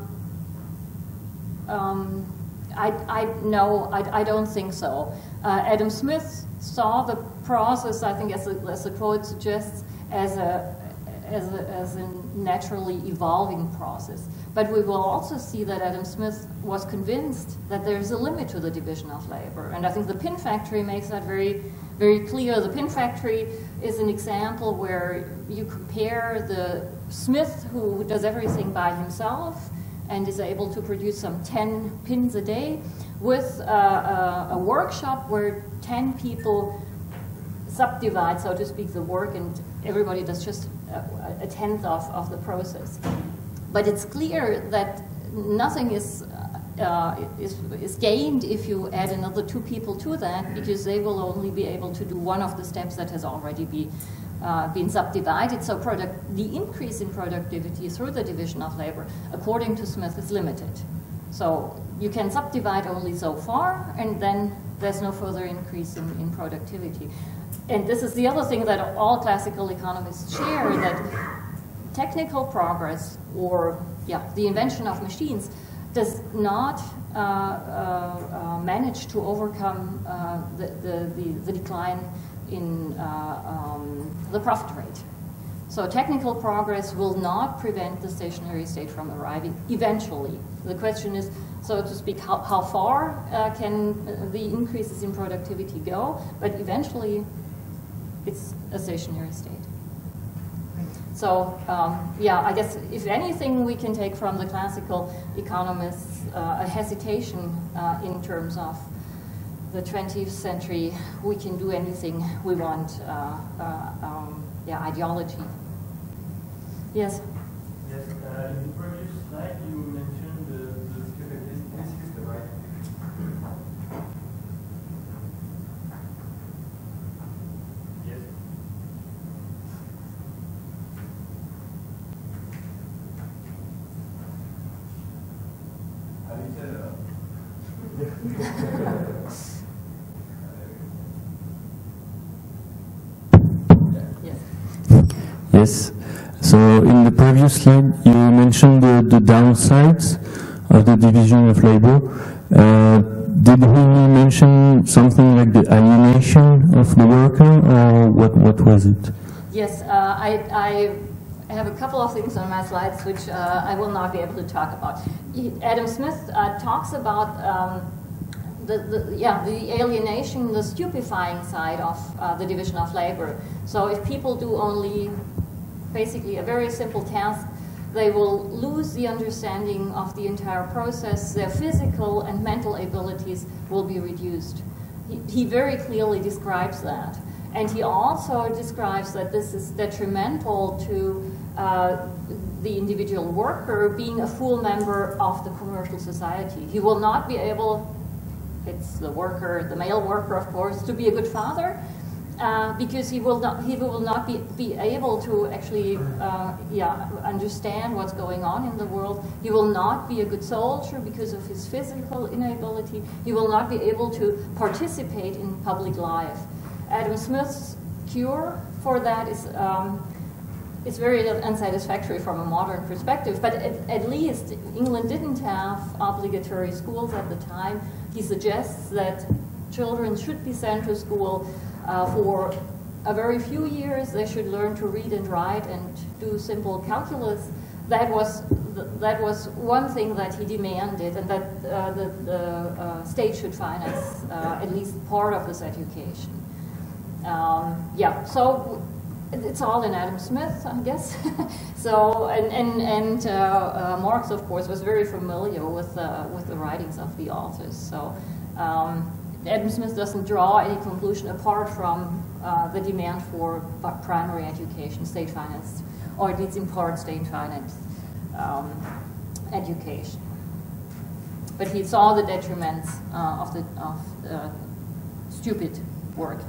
um, I, I no, I, I don't think so. Uh, Adam Smith saw the process, I think, as, a, as the quote suggests, as a, as a, as a naturally evolving process. But we will also see that Adam Smith was convinced that there's a limit to the division of labor. And I think the pin factory makes that very, very clear. The pin factory is an example where you compare the Smith, who does everything by himself, and is able to produce some 10 pins a day with a, a, workshop where 10 people subdivide, so to speak, the work and everybody does just a, a tenth of, of the process. But it's clear that nothing is, uh, is, is gained if you add another two people to that because they will only be able to do one of the steps that has already been uh, been subdivided. So product, the increase in productivity through the division of labor, according to Smith, is limited. So you can subdivide only so far, and then there's no further increase in, in productivity. And this is the other thing that all classical economists share, that technical progress or yeah, the invention of machines does not uh, uh, uh manage to overcome uh, the, the, the, the decline in uh, um, the profit rate. So technical progress will not prevent the stationary state from arriving eventually. The question is, so to speak, how, how far uh, can the increases in productivity go? But eventually, it's a stationary state. So um, yeah, I guess if anything we can take from the classical economists, uh, a hesitation uh, in terms of the 20th century, we can do anything we want, uh, uh um, yeah, ideology. Yes? Yes, uh, in the previous slide you mentioned the, the stupid, this, this is the right Yes. How do you set it up? Yes. So in the previous slide, you mentioned the, the downsides of the division of labor. Uh, did he mention something like the alienation of the worker, or what, what was it? Yes, uh, I, I have a couple of things on my slides which uh, I will not be able to talk about. Adam Smith uh, talks about um, the, the, yeah, the alienation, the stupefying side of uh, the division of labor. So if people do only basically a very simple task, they will lose the understanding of the entire process. Their physical and mental abilities will be reduced. He, he very clearly describes that. And he also describes that this is detrimental to uh, the individual worker being a full member of the commercial society. He will not be able, it's the worker, the male worker, of course, to be a good father, uh, because he will not he will not be, be able to actually uh, yeah understand what's going on in the world. He will not be a good soldier because of his physical inability. He will not be able to participate in public life. Adam Smith's cure for that is. Um, it's very unsatisfactory from a modern perspective, but at, at least England didn't have obligatory schools at the time. He suggests that children should be sent to school uh, for a very few years, they should learn to read and write and do simple calculus. That was that was one thing that he demanded, and that uh, the, the uh, state should finance uh, at least part of this education. Um, yeah, so it's all in Adam Smith, I guess. so, and and, and uh, uh, Marx, of course, was very familiar with uh, with the writings of the authors. So, um, Adam Smith doesn't draw any conclusion apart from uh, the demand for primary education, state financed, or at least in part state financed um, education. But he saw the detriments uh, of the of uh, stupid work.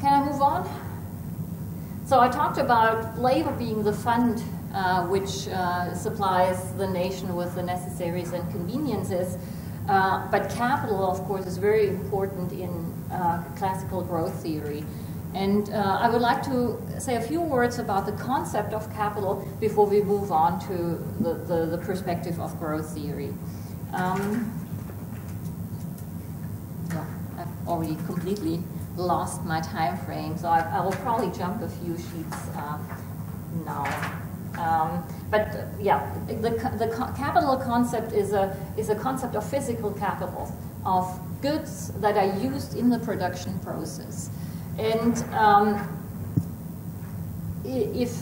Can I move on? So I talked about labor being the fund uh, which uh, supplies the nation with the necessaries and conveniences. Uh, but capital, of course, is very important in uh, classical growth theory. And uh, I would like to say a few words about the concept of capital before we move on to the, the, the perspective of growth theory. Um, I've already completely lost my time frame, so I, I will probably jump a few sheets now. Um, but yeah, the, the capital concept is a, is a concept of physical capital, of goods that are used in the production process. And um, if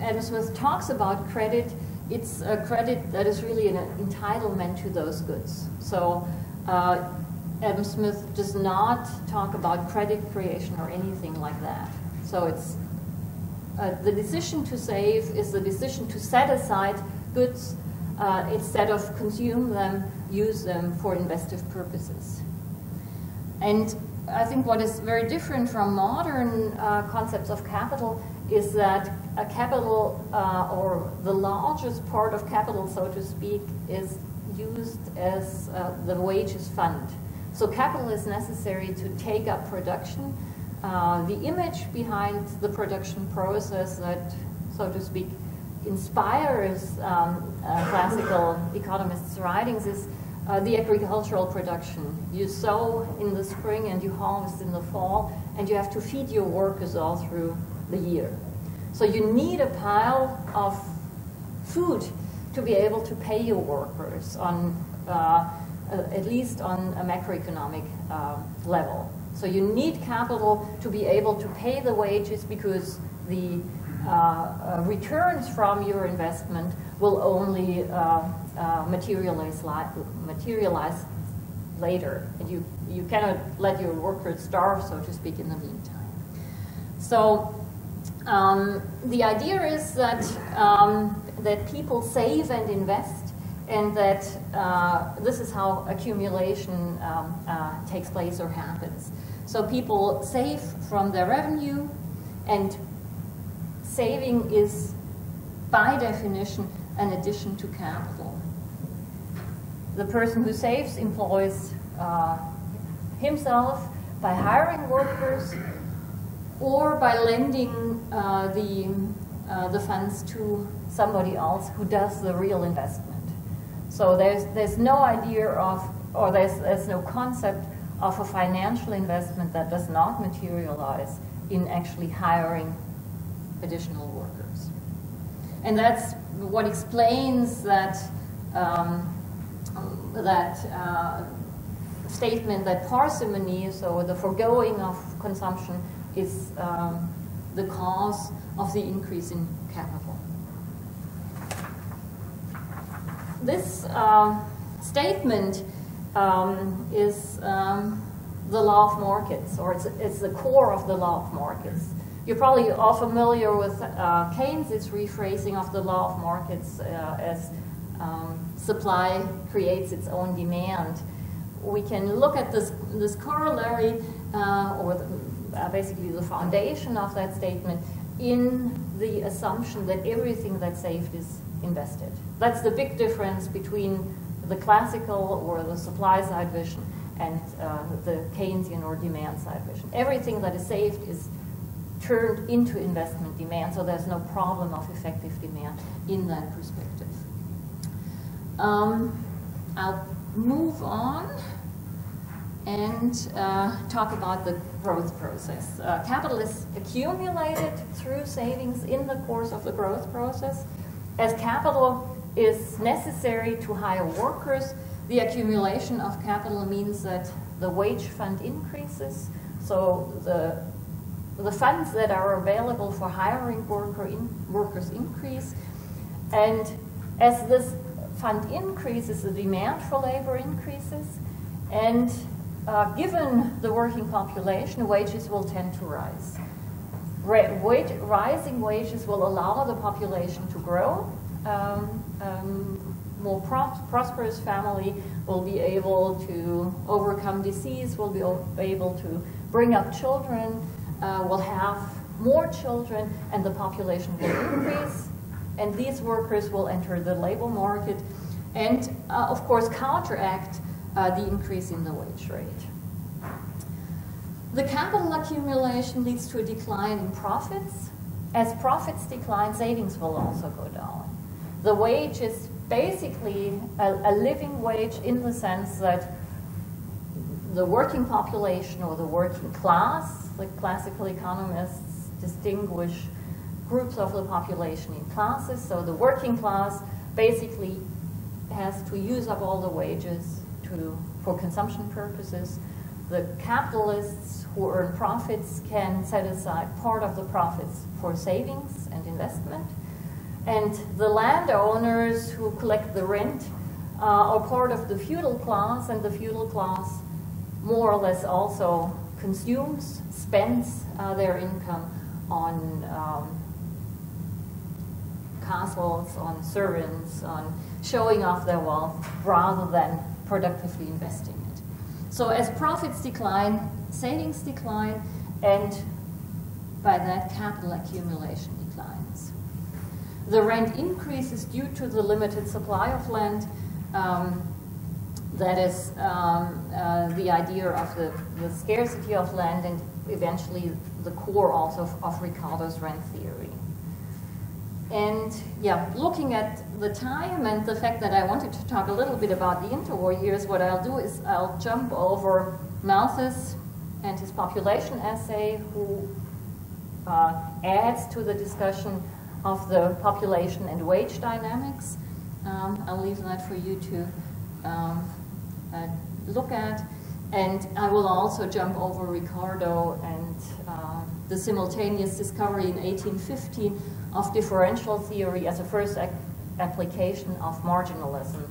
Adam Smith talks about credit, it's a credit that is really an entitlement to those goods. So uh, Adam Smith does not talk about credit creation or anything like that. So it's uh, the decision to save is the decision to set aside goods uh, instead of consume them, use them for investive purposes. And I think what is very different from modern uh, concepts of capital is that a capital, uh, or the largest part of capital, so to speak, is used as uh, the wages fund. So capital is necessary to take up production uh, the image behind the production process that, so to speak, inspires um, uh, classical economists' writings is uh, the agricultural production. You sow in the spring and you harvest in the fall, and you have to feed your workers all through the year. So you need a pile of food to be able to pay your workers on uh, uh, at least on a macroeconomic level. So you need capital to be able to pay the wages because the uh, uh, returns from your investment will only uh, uh materialize, materialize later. And you, you cannot let your workers starve, so to speak, in the meantime. So um, the idea is that, um, that people save and invest and that uh, this is how accumulation um, uh, takes place or happens. So people save from their revenue, and saving is, by definition, an addition to capital. The person who saves employs uh, himself by hiring workers or by lending uh, the, uh, the funds to somebody else who does the real investment. So there's, there's no idea of, or there's, there's no concept of a financial investment that does not materialize in actually hiring additional workers. And that's what explains that, um, that uh, statement that parsimony, so the foregoing of consumption, is um, the cause of the increase in capital this um, statement um, is um, the law of markets, or it's, it's the core of the law of markets. You're probably all familiar with uh, Keynes' rephrasing of the law of markets uh, as um, supply creates its own demand. We can look at this, this corollary, uh, or the, uh, basically the foundation of that statement, in the assumption that everything that's saved is invested. That's the big difference between the classical or the supply side vision and uh, the Keynesian or demand side vision. Everything that is saved is turned into investment demand, so there's no problem of effective demand in that perspective. Um, I'll move on and uh, talk about the growth process. Uh, capital is accumulated through savings in the course of the growth process. As capital is necessary to hire workers, the accumulation of capital means that the wage fund increases. So the, the funds that are available for hiring worker in, workers increase. And as this fund increases, the demand for labor increases. And uh, given the working population, wages will tend to rise wage, rising wages will allow the population to grow. Um, um, more prosperous family will be able to overcome disease, will be able to bring up children, uh, will have more children, and the population will increase. And these workers will enter the labor market and, uh, of course, counteract uh, the increase in the wage rate. The capital accumulation leads to a decline in profits. As profits decline, savings will also go down. The wage is basically a, a living wage in the sense that the working population or the working class, the classical economists distinguish groups of the population in classes. So the working class basically has to use up all the wages to, for consumption purposes. The capitalists who earn profits can set aside part of the profits for savings and investment. And the landowners who collect the rent uh, are part of the feudal class, and the feudal class more or less also consumes, spends uh, their income on um, castles, on servants, on showing off their wealth rather than productively investing it. So as profits decline, savings decline, and by that capital accumulation. The rent increases due to the limited supply of land. Um, that is um, uh, the idea of the, the, scarcity of land and eventually the core also of, of Ricardo's rent theory. And yeah, looking at the time and the fact that I wanted to talk a little bit about the interwar years, what I'll do is I'll jump over Malthus and his population essay, who uh, adds to the discussion of the population and wage dynamics. Um, I'll leave that for you to um, uh, look at. and I will also jump over Ricardo and uh, the simultaneous discovery in 1815 of differential theory as a first application of marginalism.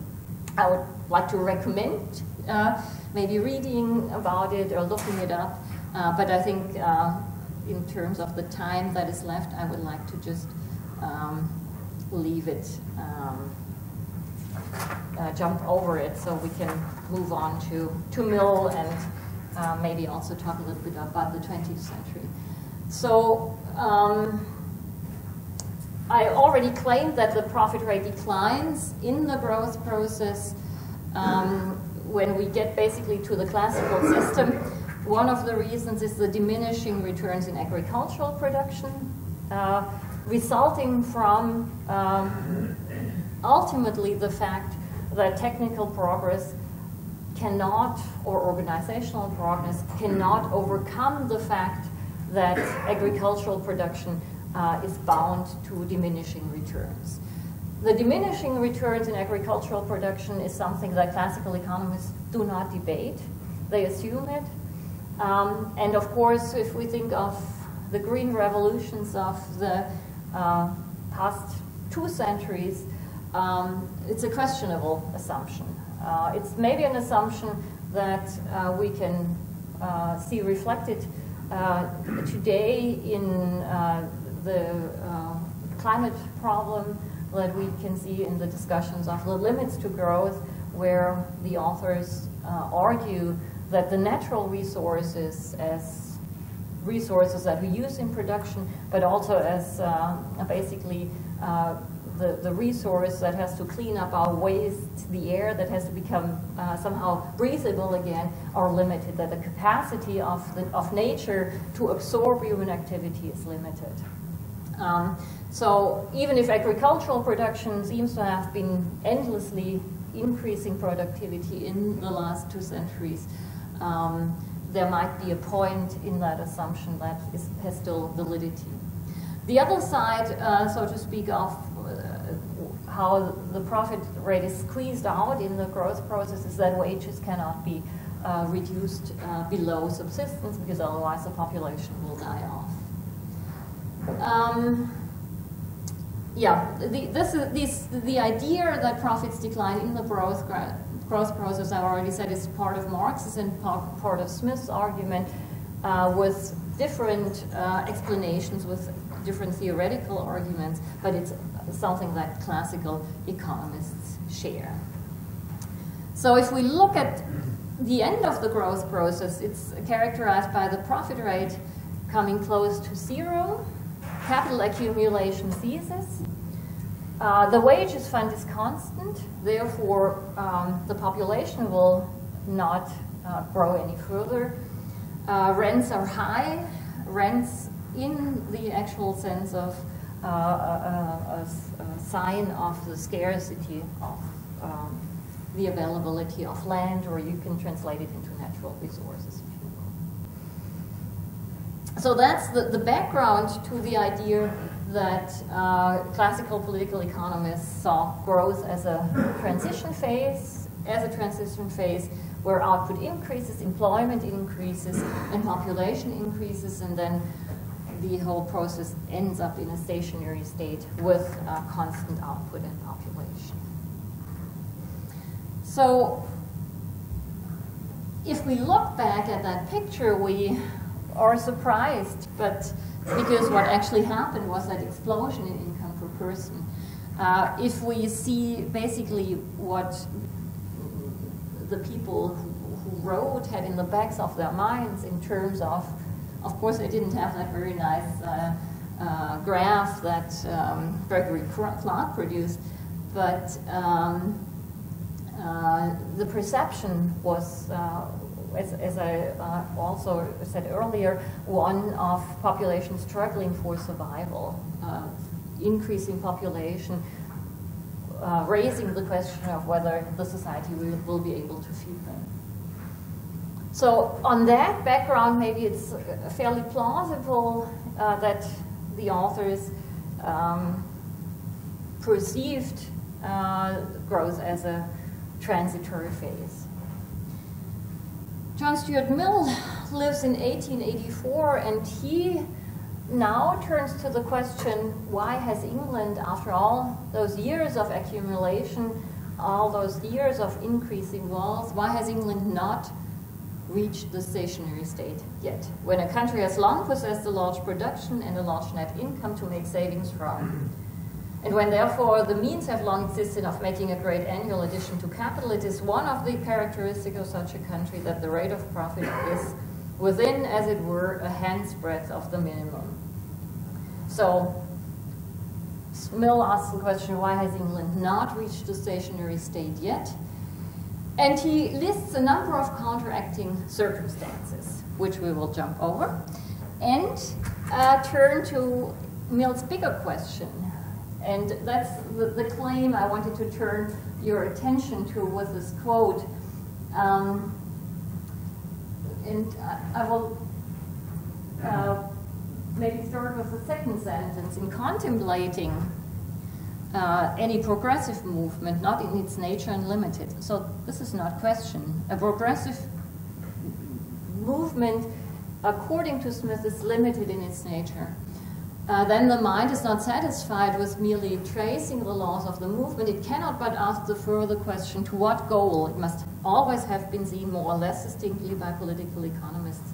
I would like to recommend uh, maybe reading about it or looking it up, uh, but I think uh, in terms of the time that is left, I would like to just um, leave it, um, uh, jump over it so we can move on to, to Mill and uh, maybe also talk a little bit about the 20th century. So um, I already claimed that the profit rate declines in the growth process um, when we get basically to the classical system. One of the reasons is the diminishing returns in agricultural production, uh, resulting from um, ultimately the fact that technical progress cannot, or organizational progress, cannot overcome the fact that agricultural production uh, is bound to diminishing returns. The diminishing returns in agricultural production is something that classical economists do not debate. They assume it. Um, and of course, if we think of the green revolutions of the uh, past two centuries, um, it's a questionable assumption. Uh, it's maybe an assumption that uh, we can uh, see reflected uh, today in uh, the climate problem that we can see in the discussions of the limits to growth, where the authors argue that the natural resources as resources that we use in production, but also as basically the, the resource that has to clean up our waste, the air that has to become uh, somehow breathable again, are limited, that the capacity of, the, of nature to absorb human activity is limited. Um, so even if agricultural production seems to have been endlessly increasing productivity in the last two centuries, um, there might be a point in that assumption that is, has still validity. The other side, uh, so to speak, of how the profit rate is squeezed out in the growth process is that wages cannot be uh, reduced uh, below subsistence because otherwise the population will die off. Um, yeah, the, this is, this, the idea that profits decline in the growth, growth process, I've already said, is part of Marx's and part, part of Smith's argument uh, with different uh, explanations, with different theoretical arguments, but it's something that classical economists share. So if we look at the end of the growth process, it's characterized by the profit rate coming close to zero, capital accumulation ceases, uh, the wages fund is constant, therefore um, the population will not uh, grow any further. Uh, rents are high, rents in the actual sense of uh, a, a, a, sign of the scarcity of um, the availability of land, or you can translate it into natural resources. If you will. So that's the, the background to the idea that uh, classical political economists saw growth as a transition phase, as a transition phase where output increases, employment increases, and population increases, and then the whole process ends up in a stationary state with uh, constant output and population. So if we look back at that picture, we are surprised, but because what actually happened was that explosion in income per person. Uh, if we see basically what the people who, who wrote had in the backs of their minds in terms of of course, they didn't have that very nice uh, uh, graph that um, Gregory Clark produced, but um, uh, the perception was, uh, as, as, I uh, also said earlier, one of population struggling for survival, uh, increasing population, raising the question of whether the society will, will be able to feed them. So on that background, maybe it's fairly plausible uh, that the authors um, perceived uh, growth as a transitory phase. John Stuart Mill lives in 1884 and he now turns to the question why has England, after all those years of accumulation, all those years of increasing wealth, why has England not reached the stationary state yet? When a country has long possessed a large production and a large net income to make savings from. And when therefore the means have long existed of making a great annual addition to capital, it is one of the characteristics of such a country that the rate of profit is within, as it were, a hand's breadth of the minimum. So Mill asks the question, why has England not reached the stationary state yet? And he lists a number of counteracting circumstances, which we will jump over, and uh, turn to Mill's bigger question. And that's the, the, claim I wanted to turn your attention to with this quote. Um, and I, I will uh, maybe start with the second sentence. In contemplating uh, any progressive movement, not in its nature unlimited. So this is not question. A progressive movement, according to Smith, is limited in its nature. Uh, then the mind is not satisfied with merely tracing the laws of the movement. It cannot but ask the further question, to what goal? It must always have been seen more or less distinctly by political economists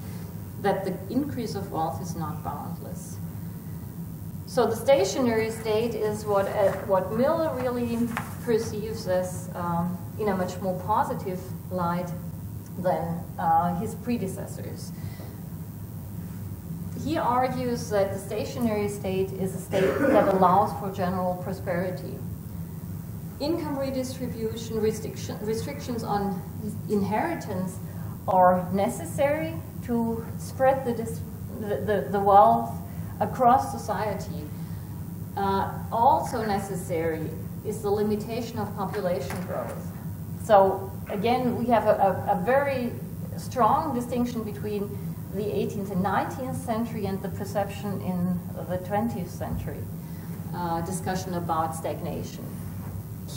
that the increase of wealth is not boundless. So the stationary state is what, uh, what Mill really perceives as um, in a much more positive light than uh, his predecessors. He argues that the stationary state is a state that allows for general prosperity. Income redistribution, restriction, restrictions on inheritance are necessary to spread the, the, the, wealth across society. Uh, also necessary is the limitation of population growth. So again, we have a, a, a very strong distinction between the 18th and 19th century and the perception in the 20th century uh, discussion about stagnation.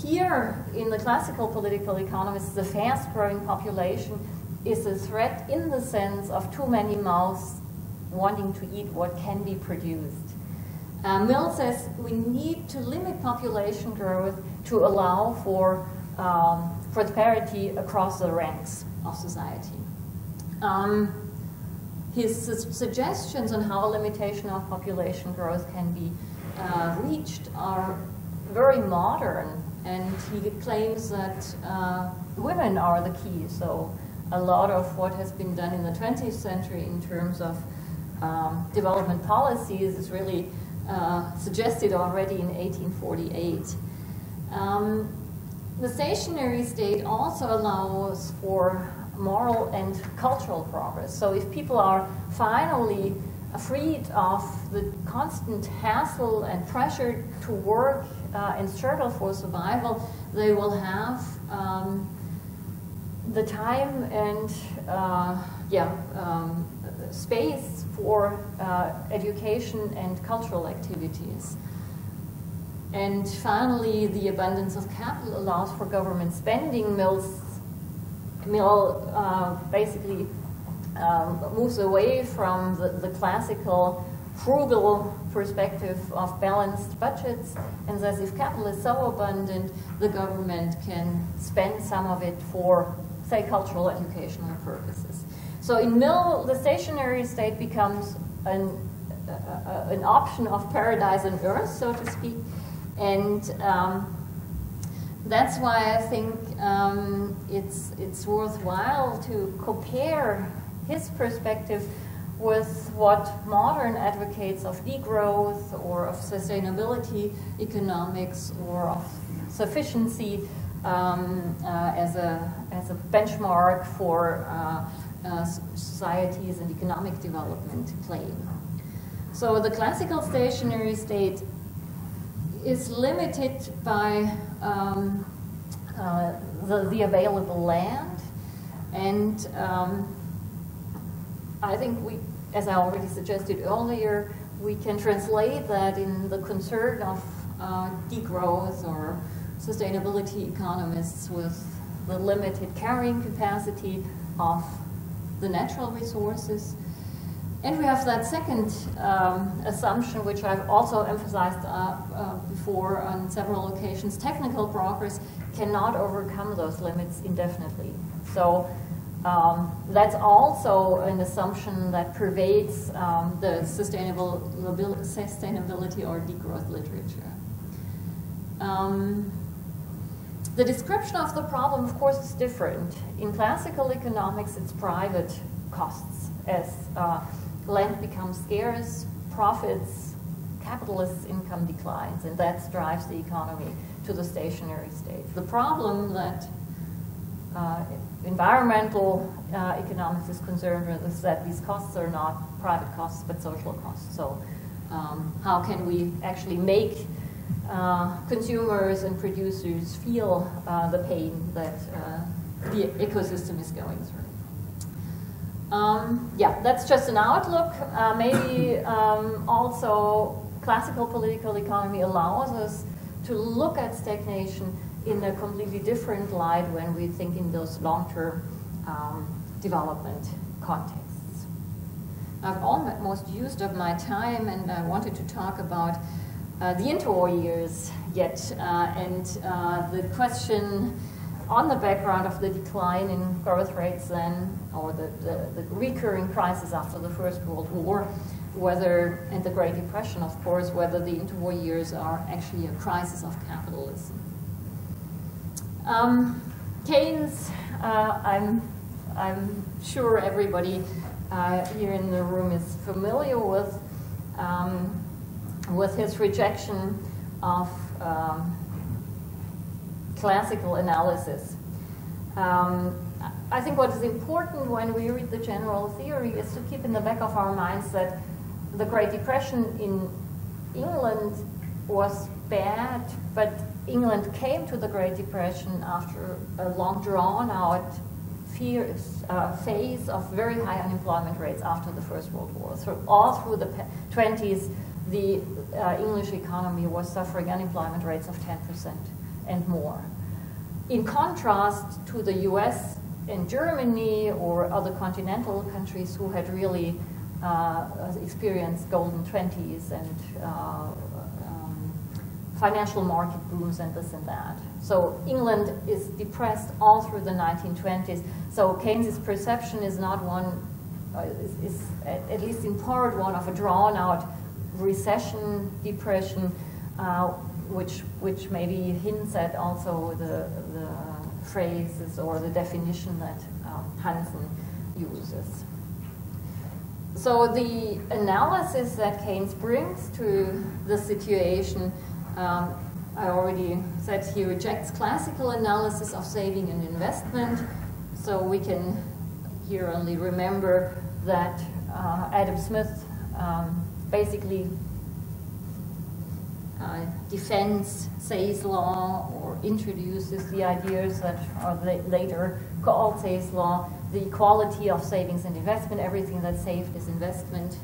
Here, in the classical political economists, the fast-growing population is a threat in the sense of too many mouths wanting to eat what can be produced. Uh, Mill says we need to limit population growth to allow for um, prosperity across the ranks of society. Um, his su suggestions on how a limitation of population growth can be uh, reached are very modern, and he claims that uh, women are the key. So a lot of what has been done in the 20th century in terms of um, development policies is really uh, suggested already in 1848. Um, the stationary state also allows for moral and cultural progress. So if people are finally freed of the constant hassle and pressure to work uh, and struggle for survival, they will have um, the time and uh, yeah, um, space for uh, education and cultural activities. And finally, the abundance of capital allows for government spending. Mills, Mill uh, basically um, moves away from the, the classical frugal perspective of balanced budgets and says if capital is so abundant, the government can spend some of it for say, cultural educational purposes. So in Mill, the stationary state becomes an, uh, an option of paradise on earth, so to speak. And um, that's why I think um, it's, it's worthwhile to compare his perspective with what modern advocates of degrowth or of sustainability economics or of sufficiency um, uh, as, a, as a benchmark for uh, uh, societies and economic development claim. So the classical stationary state is limited by um, uh, the, the, available land and um, I think we, as I already suggested earlier, we can translate that in the concern of uh, degrowth or sustainability economists with the limited carrying capacity of the natural resources. And we have that second um, assumption, which I've also emphasized uh, uh, before on several occasions. Technical progress cannot overcome those limits indefinitely. So um, that's also an assumption that pervades um, the sustainable sustainability or degrowth literature. Um, the description of the problem, of course, is different. In classical economics, it's private costs as uh, land becomes scarce, profits, capitalists' income declines, and that drives the economy to the stationary state. The problem that uh, environmental uh, economics is concerned with is that these costs are not private costs but social costs. So um, how can we actually make uh, consumers and producers feel uh, the pain that uh, the ecosystem is going through? Um, yeah, that's just an outlook. Uh, maybe um, also classical political economy allows us to look at stagnation in a completely different light when we think in those long-term um, development contexts. I've almost used up my time and I wanted to talk about uh, the interwar years yet uh, and uh, the question on the background of the decline in growth rates then, or the, the, the, recurring crisis after the First World War, whether, and the Great Depression, of course, whether the interwar years are actually a crisis of capitalism. Um, Keynes, uh, I'm, I'm sure everybody uh, here in the room is familiar with, um, with his rejection of um, classical analysis. Um, I think what is important when we read the general theory is to keep in the back of our minds that the Great Depression in England was bad, but England came to the Great Depression after a long drawn out fierce, uh, phase of very high unemployment rates after the First World War. So all through the 20s, the uh, English economy was suffering unemployment rates of 10% and more. In contrast to the US and Germany or other continental countries who had really uh, experienced golden 20s and uh, um, financial market booms and this and that. So England is depressed all through the 1920s. So Keynes's perception is not one, uh, is, is at, least in part one of a drawn out recession, depression, uh, which which maybe hints at also the the phrases or the definition that um, Hansen uses. So the analysis that Keynes brings to the situation, um, I already said he rejects classical analysis of saving and investment. So we can here only remember that uh, Adam Smith um, basically uh, defends Say's law or introduces the ideas that are later called Say's law, the equality of savings and investment, everything that's saved is investment,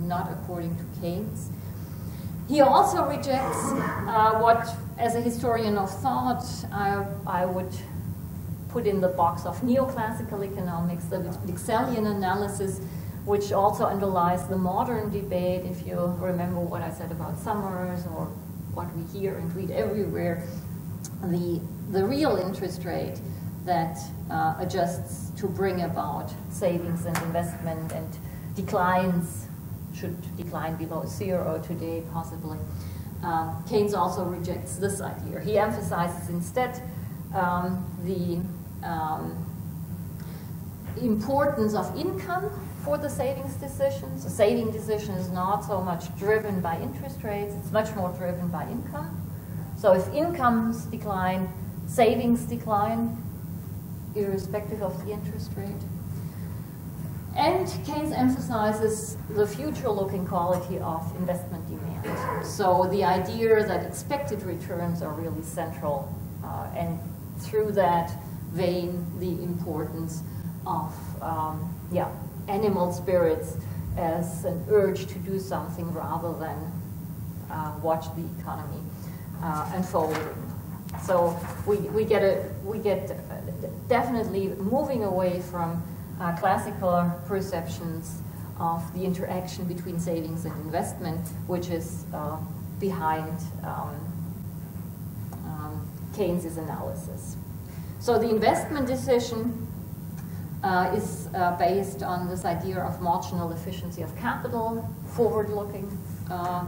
not according to Keynes. He also rejects uh, what, as a historian of thought, I, I would put in the box of neoclassical economics, the Wicksellian analysis, which also underlies the modern debate, if you remember what I said about Summers or what we hear and read everywhere, the, the real interest rate that uh, adjusts to bring about savings and investment and declines, should decline below zero today possibly. Um, Keynes also rejects this idea. He emphasizes instead um, the um, importance of income for the savings decisions. The saving decision is not so much driven by interest rates, it's much more driven by income. So if incomes decline, savings decline, irrespective of the interest rate. And Keynes emphasizes the future-looking quality of investment demand. So the idea that expected returns are really central, uh, and through that vein, the importance of um, yeah, animal spirits as an urge to do something rather than uh, watch the economy uh, unfold. So we, we get a we get definitely moving away from uh, classical perceptions of the interaction between savings and investment, which is uh, behind um, um, Keynes's analysis. So the investment decision uh, is uh, based on this idea of marginal efficiency of capital, forward-looking, uh,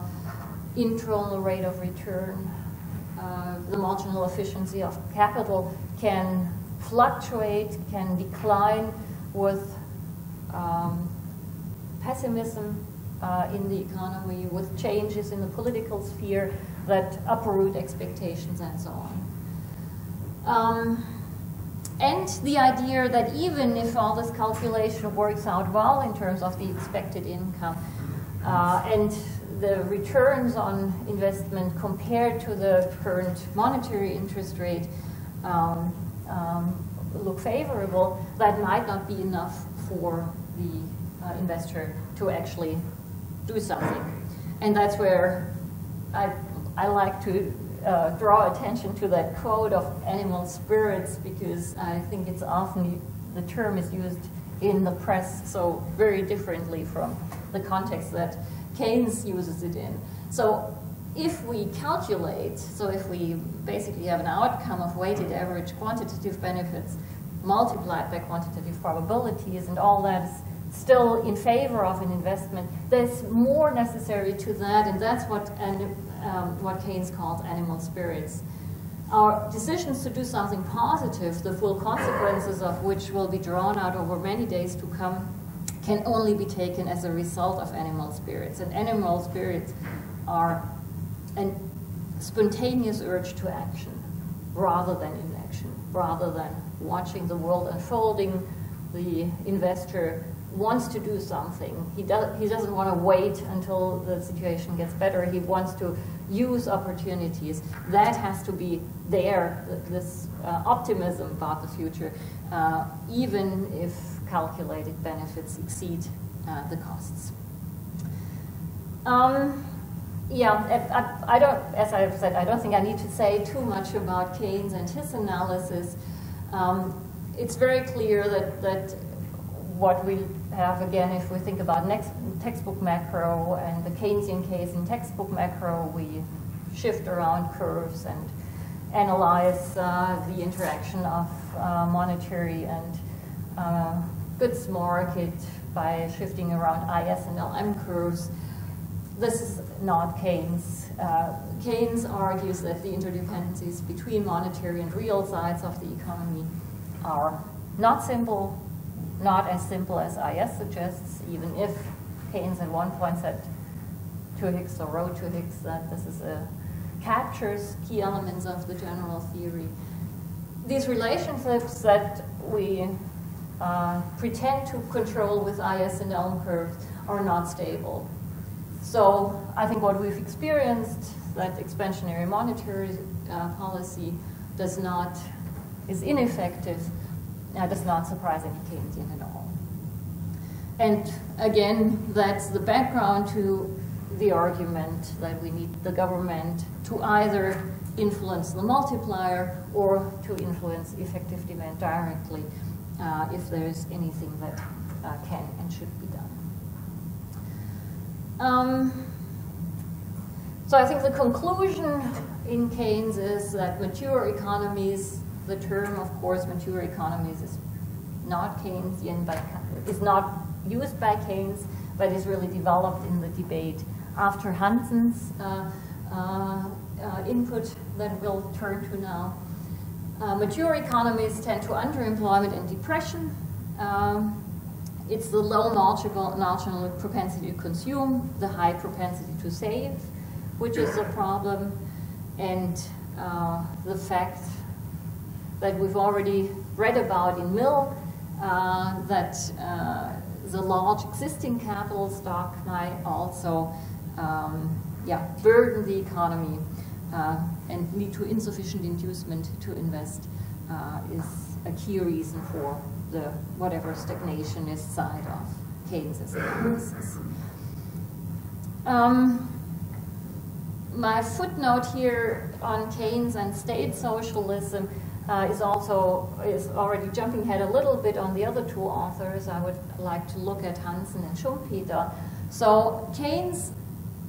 internal rate of return. Uh, the marginal efficiency of capital can fluctuate, can decline with um, pessimism uh, in the economy, with changes in the political sphere that uproot expectations and so on. Um, and the idea that even if all this calculation works out well in terms of the expected income uh, and the returns on investment compared to the current monetary interest rate um, um, look favorable, that might not be enough for the uh, investor to actually do something. And that's where I, I like to uh, draw attention to that code of animal spirits because I think it's often the term is used in the press so very differently from the context that Keynes uses it in. So if we calculate, so if we basically have an outcome of weighted average quantitative benefits multiplied by quantitative probabilities and all that is still in favor of an investment, there's more necessary to that and that's what an um, what Keynes called animal spirits. Our decisions to do something positive, the full consequences of which will be drawn out over many days to come, can only be taken as a result of animal spirits. And animal spirits are a spontaneous urge to action rather than inaction, rather than watching the world unfolding, the investor wants to do something. He, does, he doesn't want to wait until the situation gets better. He wants to use opportunities. That has to be there, this uh, optimism about the future, uh, even if calculated benefits exceed uh, the costs. Um, yeah, I, I, don't, as I've said, I don't think I need to say too much about Keynes and his analysis. Um, it's very clear that, that what we have, again, if we think about next textbook macro and the Keynesian case in textbook macro, we shift around curves and analyze uh, the interaction of uh, monetary and uh, goods market by shifting around IS and LM curves. This is not Keynes. Uh, Keynes argues that the interdependencies between monetary and real sides of the economy are not simple, not as simple as IS suggests, even if Keynes at one point said to Hicks or wrote to Hicks that this is a captures key elements of the general theory. These relationships that we uh, pretend to control with IS and LM curves are not stable. So I think what we've experienced, that expansionary monetary uh, policy does not, is ineffective that does not surprise any Keynesian at all. And again, that's the background to the argument that we need the government to either influence the multiplier or to influence effective demand directly uh, if there is anything that uh, can and should be done. Um, so I think the conclusion in Keynes is that mature economies the term, of course, mature economies is not Keynesian, but is not used by Keynes, but is really developed in the debate after Hansen's uh, uh, uh, input that we'll turn to now. Uh, mature economies tend to underemployment and depression. Um, it's the low marginal, marginal propensity to consume, the high propensity to save, which is a problem, and uh, the fact that we've already read about in Mill, uh, that uh, the large existing capital stock might also um, yeah, burden the economy uh, and lead to insufficient inducement to invest uh, is a key reason for the whatever stagnationist side of Keynes's analysis. Um, my footnote here on Keynes and state socialism uh, is also is already jumping ahead a little bit on the other two authors. I would like to look at Hansen and Schumpeter. So Keynes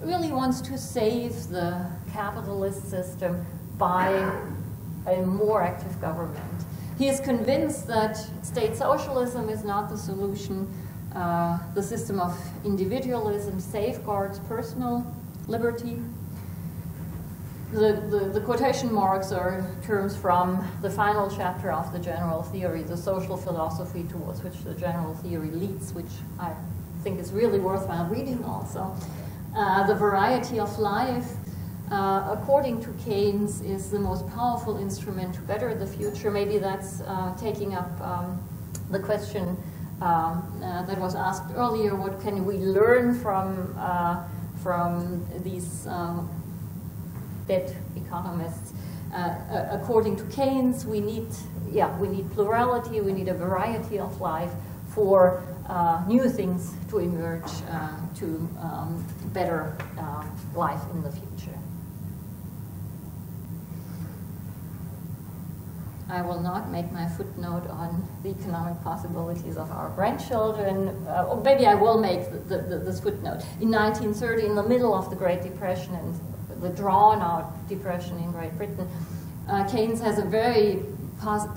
really wants to save the capitalist system by a more active government. He is convinced that state socialism is not the solution. Uh, the system of individualism safeguards personal liberty. The, the, the, quotation marks are terms from the final chapter of the general theory, the social philosophy towards which the general theory leads, which I think is really worthwhile reading also. Uh, the variety of life, uh, according to Keynes, is the most powerful instrument to better the future. Maybe that's uh, taking up um, the question um, uh, that was asked earlier, what can we learn from, uh, from these um, dead economists? Uh, according to Keynes, we need, yeah, we need plurality, we need a variety of life for uh, new things to emerge uh, to um, better uh, life in the future. I will not make my footnote on the economic possibilities of our grandchildren. Uh, or maybe I will make the, the, this footnote. In 1930, in the middle of the Great Depression and the drawn out depression in Great Britain, uh, Keynes has a very uh,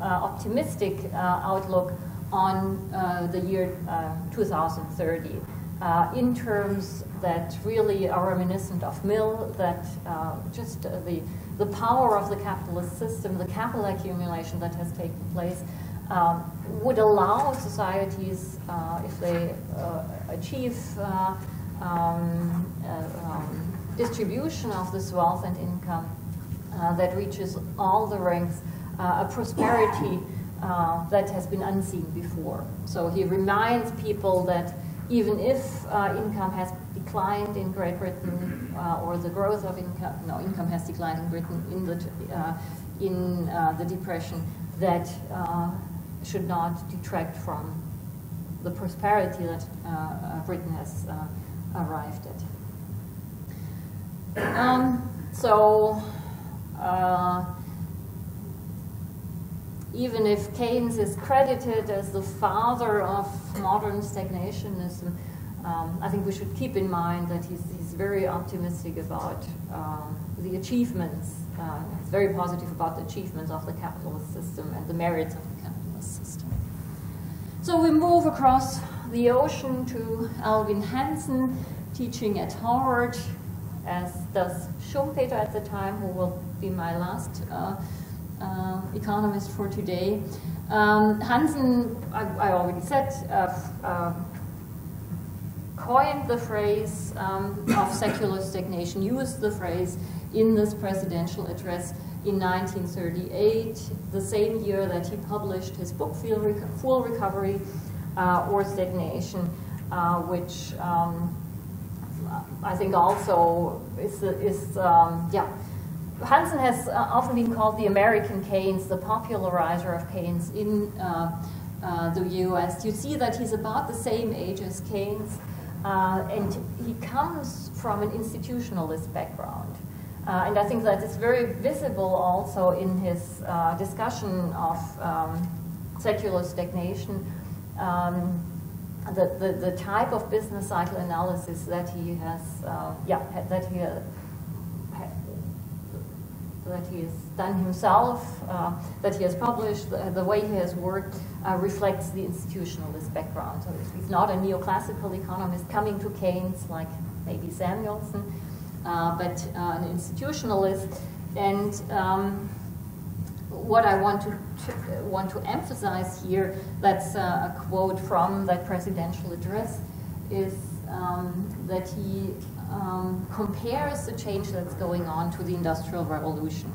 optimistic uh, outlook on the year uh, 2030 in terms that really are reminiscent of Mill, that just the the power of the capitalist system, the capital accumulation that has taken place, um, would allow societies, uh, if they uh, achieve uh, um, um, distribution of this wealth and income uh, that reaches all the ranks, uh, a prosperity that has been unseen before. So he reminds people that even if income has declined in Great Britain, uh, or the growth of income, no, income has declined in Britain in the, uh, in, uh, the Depression, that uh, should not detract from the prosperity that uh, Britain has arrived at. Um, so, even if Keynes is credited as the father of modern stagnationism, um, I think we should keep in mind that he's, he's very optimistic about um, the achievements, uh, he's very positive about the achievements of the capitalist system and the merits of the capitalist system. So we move across the ocean to Alvin Hansen, teaching at Harvard, as does Schumpeter at the time, who will be my last uh, uh, economist for today. Um, Hansen, I, I, already said, uh, uh coined the phrase um, of secular stagnation, used the phrase in this presidential address in 1938, the same year that he published his book Full Recovery uh, or Stagnation, uh, which um, I think also is, is um, yeah. Hansen has uh, often been called the American Keynes, the popularizer of Keynes in uh, uh, the US. You see that he's about the same age as Keynes. Uh, and he comes from an institutionalist background. Uh, and I think that is very visible also in his uh, discussion of um, secular stagnation, um, the, the, the, type of business cycle analysis that he has, uh, yeah, that he uh, that he has done himself, uh, that he has published, the, the way he has worked uh, reflects the institutionalist background. So he's not a neoclassical economist coming to Keynes like maybe Samuelson, uh, but uh, an institutionalist. And um, what I want to, to, want to emphasize here, that's uh, a quote from that presidential address, is um, that he um, compares the change that's going on to the Industrial Revolution.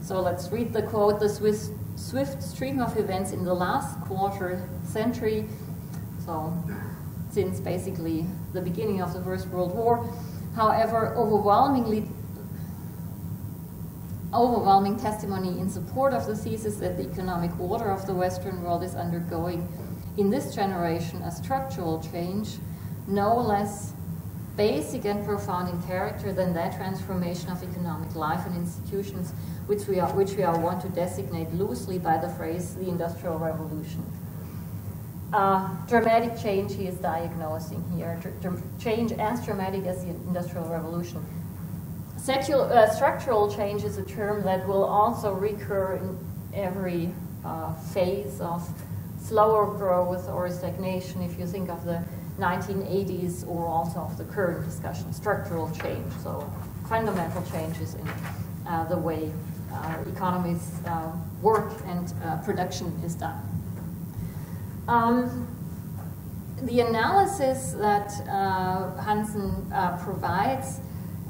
So let's read the quote, the Swiss, swift stream of events in the last quarter century, so since basically the beginning of the First World War, however, overwhelmingly overwhelming testimony in support of the thesis that the economic order of the Western world is undergoing in this generation a structural change, no less basic and profound in character than that transformation of economic life and institutions, which we are, which we are want to designate loosely by the phrase the Industrial Revolution. Uh, dramatic change he is diagnosing here, Dr change as dramatic as the Industrial Revolution. Secular, uh, structural change is a term that will also recur in every uh, phase of slower growth or stagnation if you think of the 1980s or also of the current discussion, structural change, so fundamental changes in uh, the way uh, economies uh, work and uh, production is done. Um, the analysis that uh, Hansen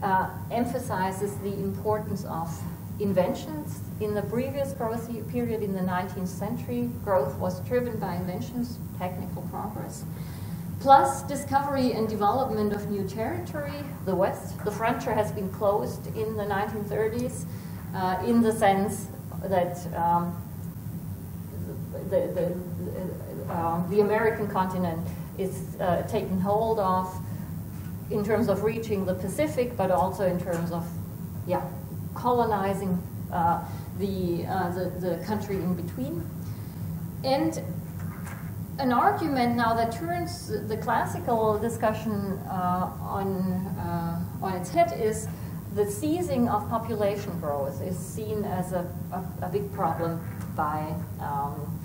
uh, emphasizes the importance of inventions. In the previous growth period in the 19th century, growth was driven by inventions, technical progress plus discovery and development of new territory, the West. The frontier has been closed in the 1930s uh, in the sense that um, the, the, uh, the, American continent is uh, taken hold of in terms of reaching the Pacific, but also in terms of yeah, colonizing uh, the, uh, the, the country in between. And an argument now that turns the classical discussion uh, on, uh, on its head is the seizing of population growth is seen as a, a, a big problem by um,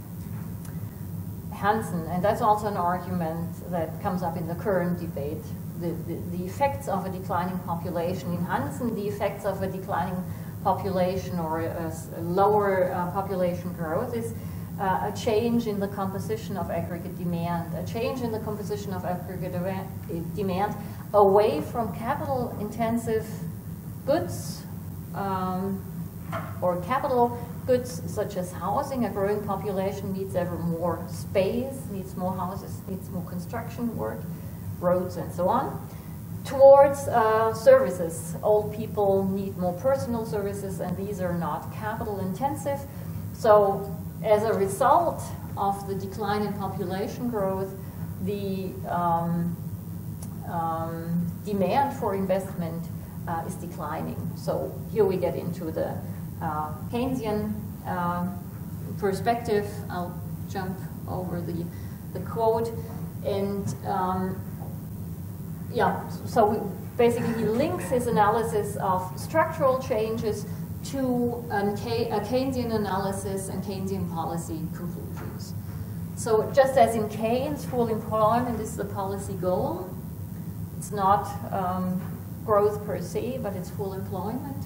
Hansen, and that's also an argument that comes up in the current debate. The, the, effects of a declining population in Hansen, the effects of a declining population or a, a lower uh, population growth is uh, a change in the composition of aggregate demand, a change in the composition of aggregate demand away from capital intensive goods um, or capital goods such as housing. A growing population needs ever more space, needs more houses, needs more construction work, roads, and so on. Towards uh, services, old people need more personal services, and these are not capital intensive. So as a result of the decline in population growth, the um, um, demand for investment uh, is declining. So here we get into the uh, Keynesian uh, perspective. I'll jump over the, the quote. And um, yeah, so we, basically he links his analysis of structural changes to a Keynesian analysis and Keynesian policy conclusions. So just as in Keynes, full employment is the policy goal. It's not um, growth per se, but it's full employment.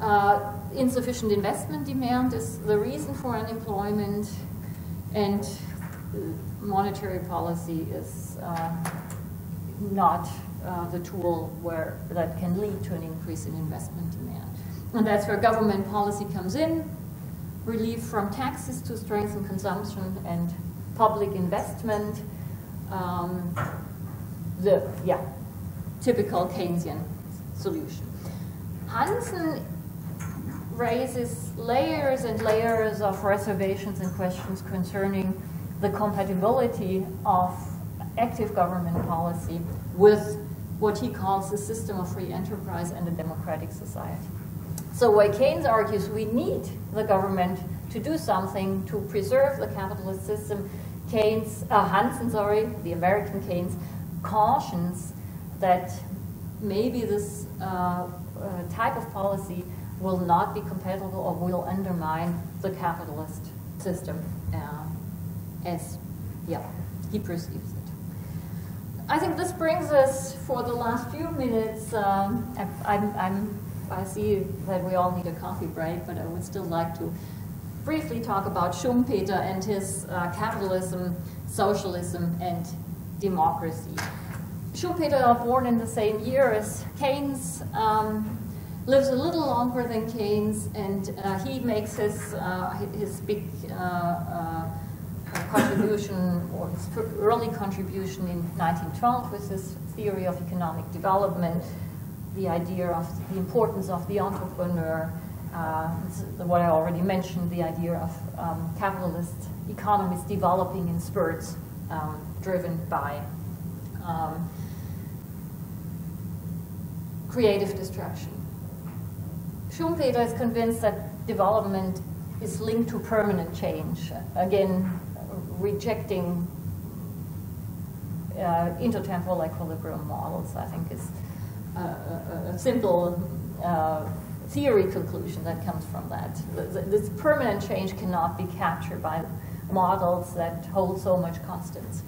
Uh, insufficient investment demand is the reason for unemployment, and monetary policy is uh, not uh, the tool where that can lead to an increase in investment demand. And that's where government policy comes in, relief from taxes to strengthen consumption and public investment. Um, the, yeah, typical Keynesian solution. Hansen raises layers and layers of reservations and questions concerning the compatibility of active government policy with what he calls the system of free enterprise and a democratic society. So while Keynes argues we need the government to do something to preserve the capitalist system, Keynes, uh, Hansen, sorry, the American Keynes, cautions that maybe this uh, uh, type of policy will not be compatible or will undermine the capitalist system uh, as yeah, he perceives. I think this brings us for the last few minutes. Um, I, I'm, I'm I see that we all need a coffee break, but I would still like to briefly talk about Schumpeter and his uh, capitalism, socialism, and democracy. Schumpeter, born in the same year as Keynes, um, lives a little longer than Keynes, and uh, he makes his, uh, his big uh, uh, contribution, or his early contribution in 1912 with his theory of economic development, the idea of the importance of the entrepreneur, uh, what I already mentioned, the idea of um, capitalist economies developing in spurts um, driven by um, creative destruction. Schumpeter is convinced that development is linked to permanent change. Again, rejecting uh, intertemporal equilibrium models, I think, is a, a, a simple uh, theory conclusion that comes from that. This permanent change cannot be captured by models that hold so much constants.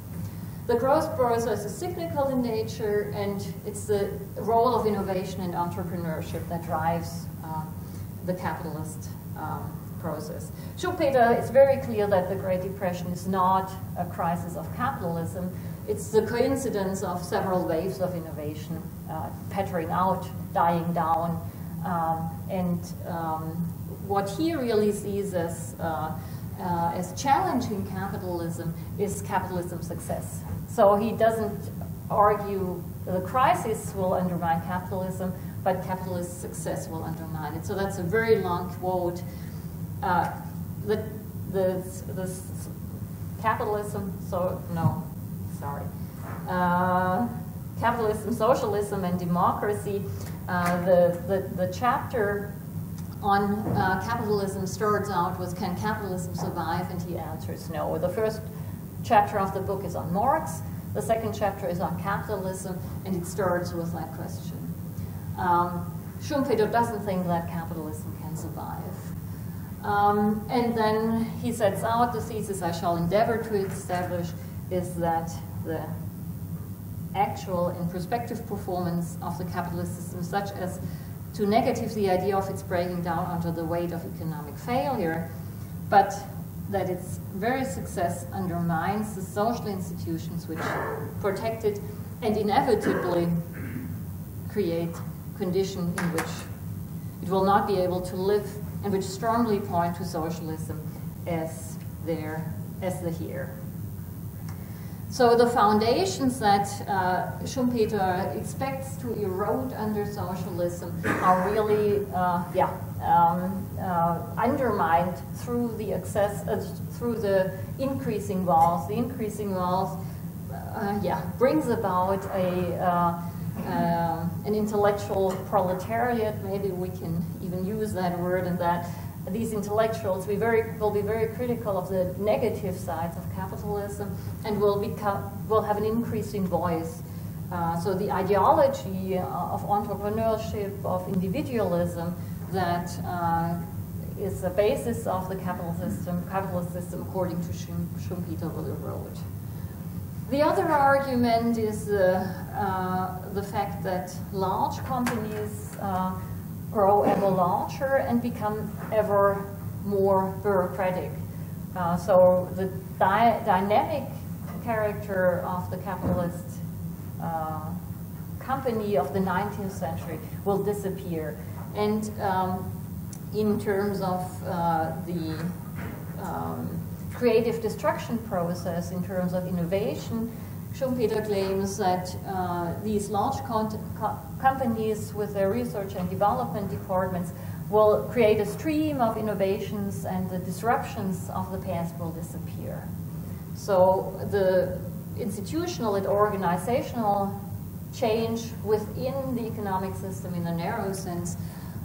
The growth process is cyclical in nature, and it's the role of innovation and entrepreneurship that drives uh, the capitalist um, process. Schumpeter very clear that the Great Depression is not a crisis of capitalism. It's the coincidence of several waves of innovation, uh, pettering out, dying down, um, and um, what he really sees as, uh, uh, as challenging capitalism is capitalism success. So he doesn't argue the crisis will undermine capitalism, but capitalist success will undermine it. So that's a very long quote. Uh, the, the, the capitalism, so no, sorry. Uh, capitalism, socialism, and democracy. Uh, the, the, the chapter on uh, capitalism starts out with Can capitalism survive? And he answers no. The first chapter of the book is on Marx, the second chapter is on capitalism, and it starts with that question. Um, Schumpeter doesn't think that capitalism can survive. Um, and then he sets out the thesis I shall endeavor to establish is that the actual and prospective performance of the capitalist system, such as to negative the idea of its breaking down under the weight of economic failure, but that its very success undermines the social institutions which protect it and inevitably create condition in which it will not be able to live and which strongly point to socialism as there as the here. So the foundations that uh, Schumpeter expects to erode under socialism are really, uh, yeah, um, uh, undermined through the access, uh, through the increasing wealth. The increasing wealth, uh, yeah, brings about a uh, an intellectual proletariat. Maybe we can even use that word and that these intellectuals we very, will be very critical of the negative sides of capitalism and will, become, will have an increasing voice. Uh, so the ideology of entrepreneurship, of individualism, that uh, is the basis of the capital system, capitalist system, according to Schumpeter will erode. The other argument is uh, uh, the fact that large companies uh, grow ever larger and become ever more bureaucratic. Uh, so the dynamic character of the capitalist uh, company of the 19th century will disappear. And um, in terms of uh, the um, creative destruction process, in terms of innovation, Schumpeter claims that uh, these large co companies with their research and development departments will create a stream of innovations and the disruptions of the past will disappear. So the institutional and organizational change within the economic system in a narrow sense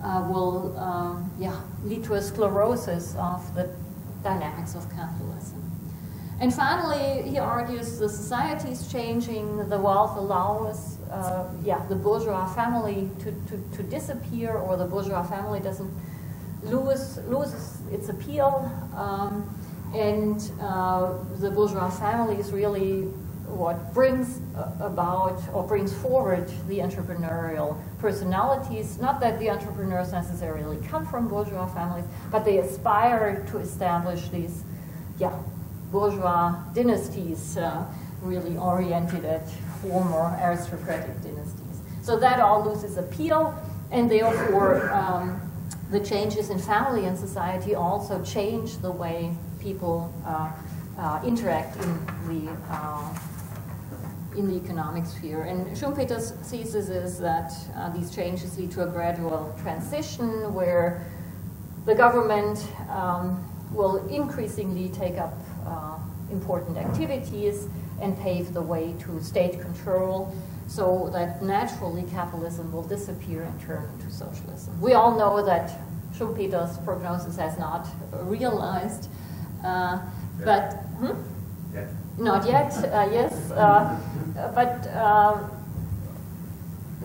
uh, will um, yeah, lead to a sclerosis of the dynamics of capitalism. And finally, he argues the society is changing, the wealth allows uh, yeah, the bourgeois family to, to, to disappear or the bourgeois family doesn't lose, loses its appeal. Um, and uh, the bourgeois family is really what brings about or brings forward the entrepreneurial personalities. Not that the entrepreneurs necessarily come from bourgeois families, but they aspire to establish these, yeah, bourgeois dynasties uh, really oriented at former aristocratic dynasties. So that all loses appeal, and therefore um, the changes in family and society also change the way people uh, uh, interact in the uh, in the economic sphere. And Schumpeter's thesis is that uh, these changes lead to a gradual transition where the government um, will increasingly take up important activities and pave the way to state control so that naturally capitalism will disappear and turn into socialism. We all know that Schumpeter's prognosis has not realized, uh, but hmm? Yes. not yet, uh, yes, uh, but uh,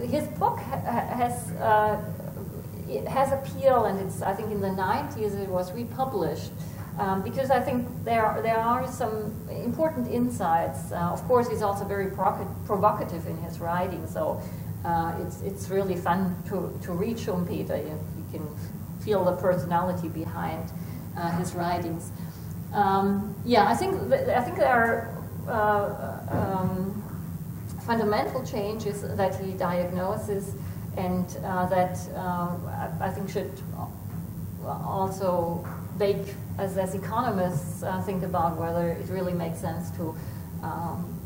his book has uh, it has appeal, and it's I think in the 90s it was republished. Um, because I think there there are some important insights. Uh, of course, he's also very provocative in his writing, so uh, it's it's really fun to to read Schumpeter. You, you can feel the personality behind uh, his writings. Um, yeah, I think I think there are uh, um, fundamental changes that he diagnoses, and uh, that uh, I think should also as, as economists uh, think about whether it really makes sense to um,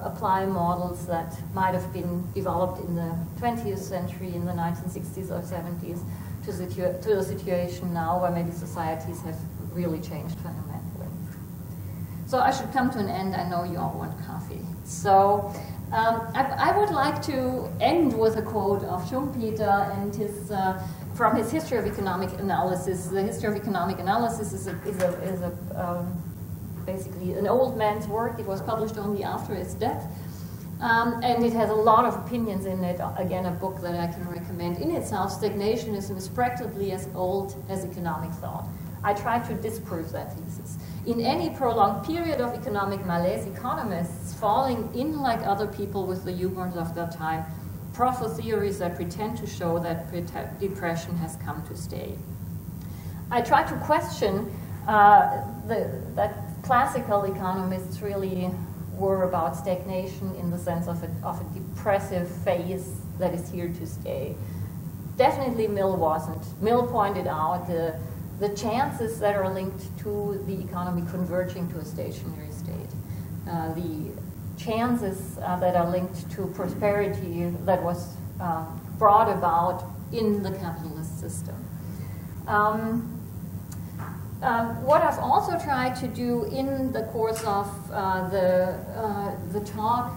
apply models that might have been developed in the 20th century, in the 1960s or 70s, to, situa to the situation now where maybe societies have really changed fundamentally. So I should come to an end. I know you all want coffee. So um, I, I, would like to end with a quote of Schumpeter and his uh, from his history of economic analysis. The history of economic analysis is a, is a, is a um, basically an old man's work. It was published only after his death. Um, and it has a lot of opinions in it. Again, a book that I can recommend. In itself, stagnationism is practically as old as economic thought. I try to disprove that thesis. In any prolonged period of economic malaise, economists, falling in like other people with the humors of their time, proffer theories that pretend to show that depression has come to stay. I try to question uh, the, that classical economists really were about stagnation in the sense of a, of a depressive phase that is here to stay. Definitely Mill wasn't. Mill pointed out the, the chances that are linked to the economy converging to a stationary state. Uh, the chances uh, that are linked to prosperity that was uh, brought about in the capitalist system. Um, uh, what I've also tried to do in the course of uh, the, uh, the talk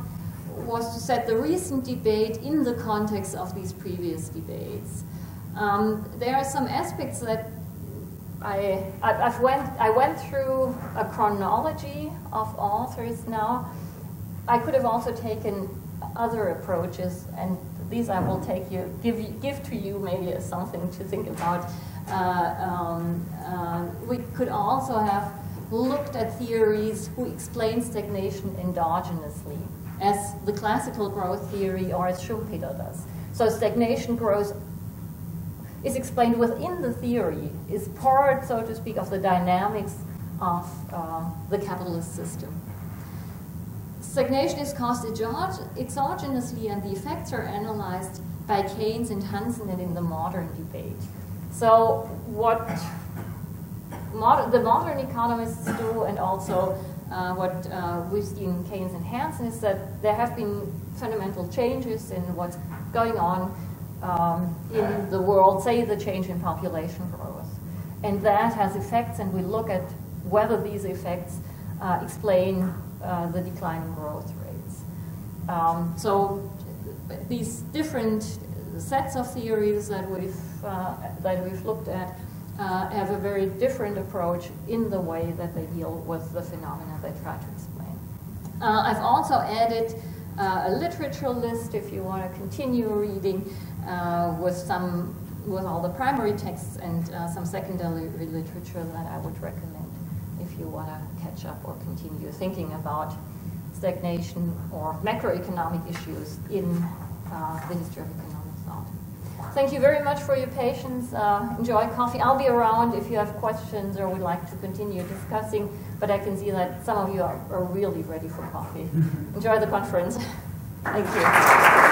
was to set the recent debate in the context of these previous debates. Um, there are some aspects that I, I've went, I went through a chronology of authors now, I could have also taken other approaches, and these I will take you, give, you, give to you maybe as something to think about. Uh, um, uh, we could also have looked at theories who explain stagnation endogenously, as the classical growth theory or as Schumpeter does. So stagnation grows is explained within the theory, is part, so to speak, of the dynamics of uh, the capitalist system. Stagnation is caused exogenously and the effects are analyzed by Keynes and Hansen and in the modern debate. So what mod the modern economists do and also uh, what uh, we've seen Keynes and Hansen is that there have been fundamental changes in what's going on um, in the world, say the change in population growth. And that has effects and we look at whether these effects uh, explain uh, the declining growth rates. Um, so these different sets of theories that we've, uh, that we've looked at uh, have a very different approach in the way that they deal with the phenomena they try to explain. Uh, I've also added uh, a literature list if you want to continue reading with some with all the primary texts and some secondary literature that I would recommend if you want to catch up or continue thinking about stagnation or macroeconomic issues in uh, the history of economic thought. Thank you very much for your patience. Uh, enjoy coffee. I'll be around if you have questions or would like to continue discussing, but I can see that some of you are, are really ready for coffee. enjoy the conference. Thank you.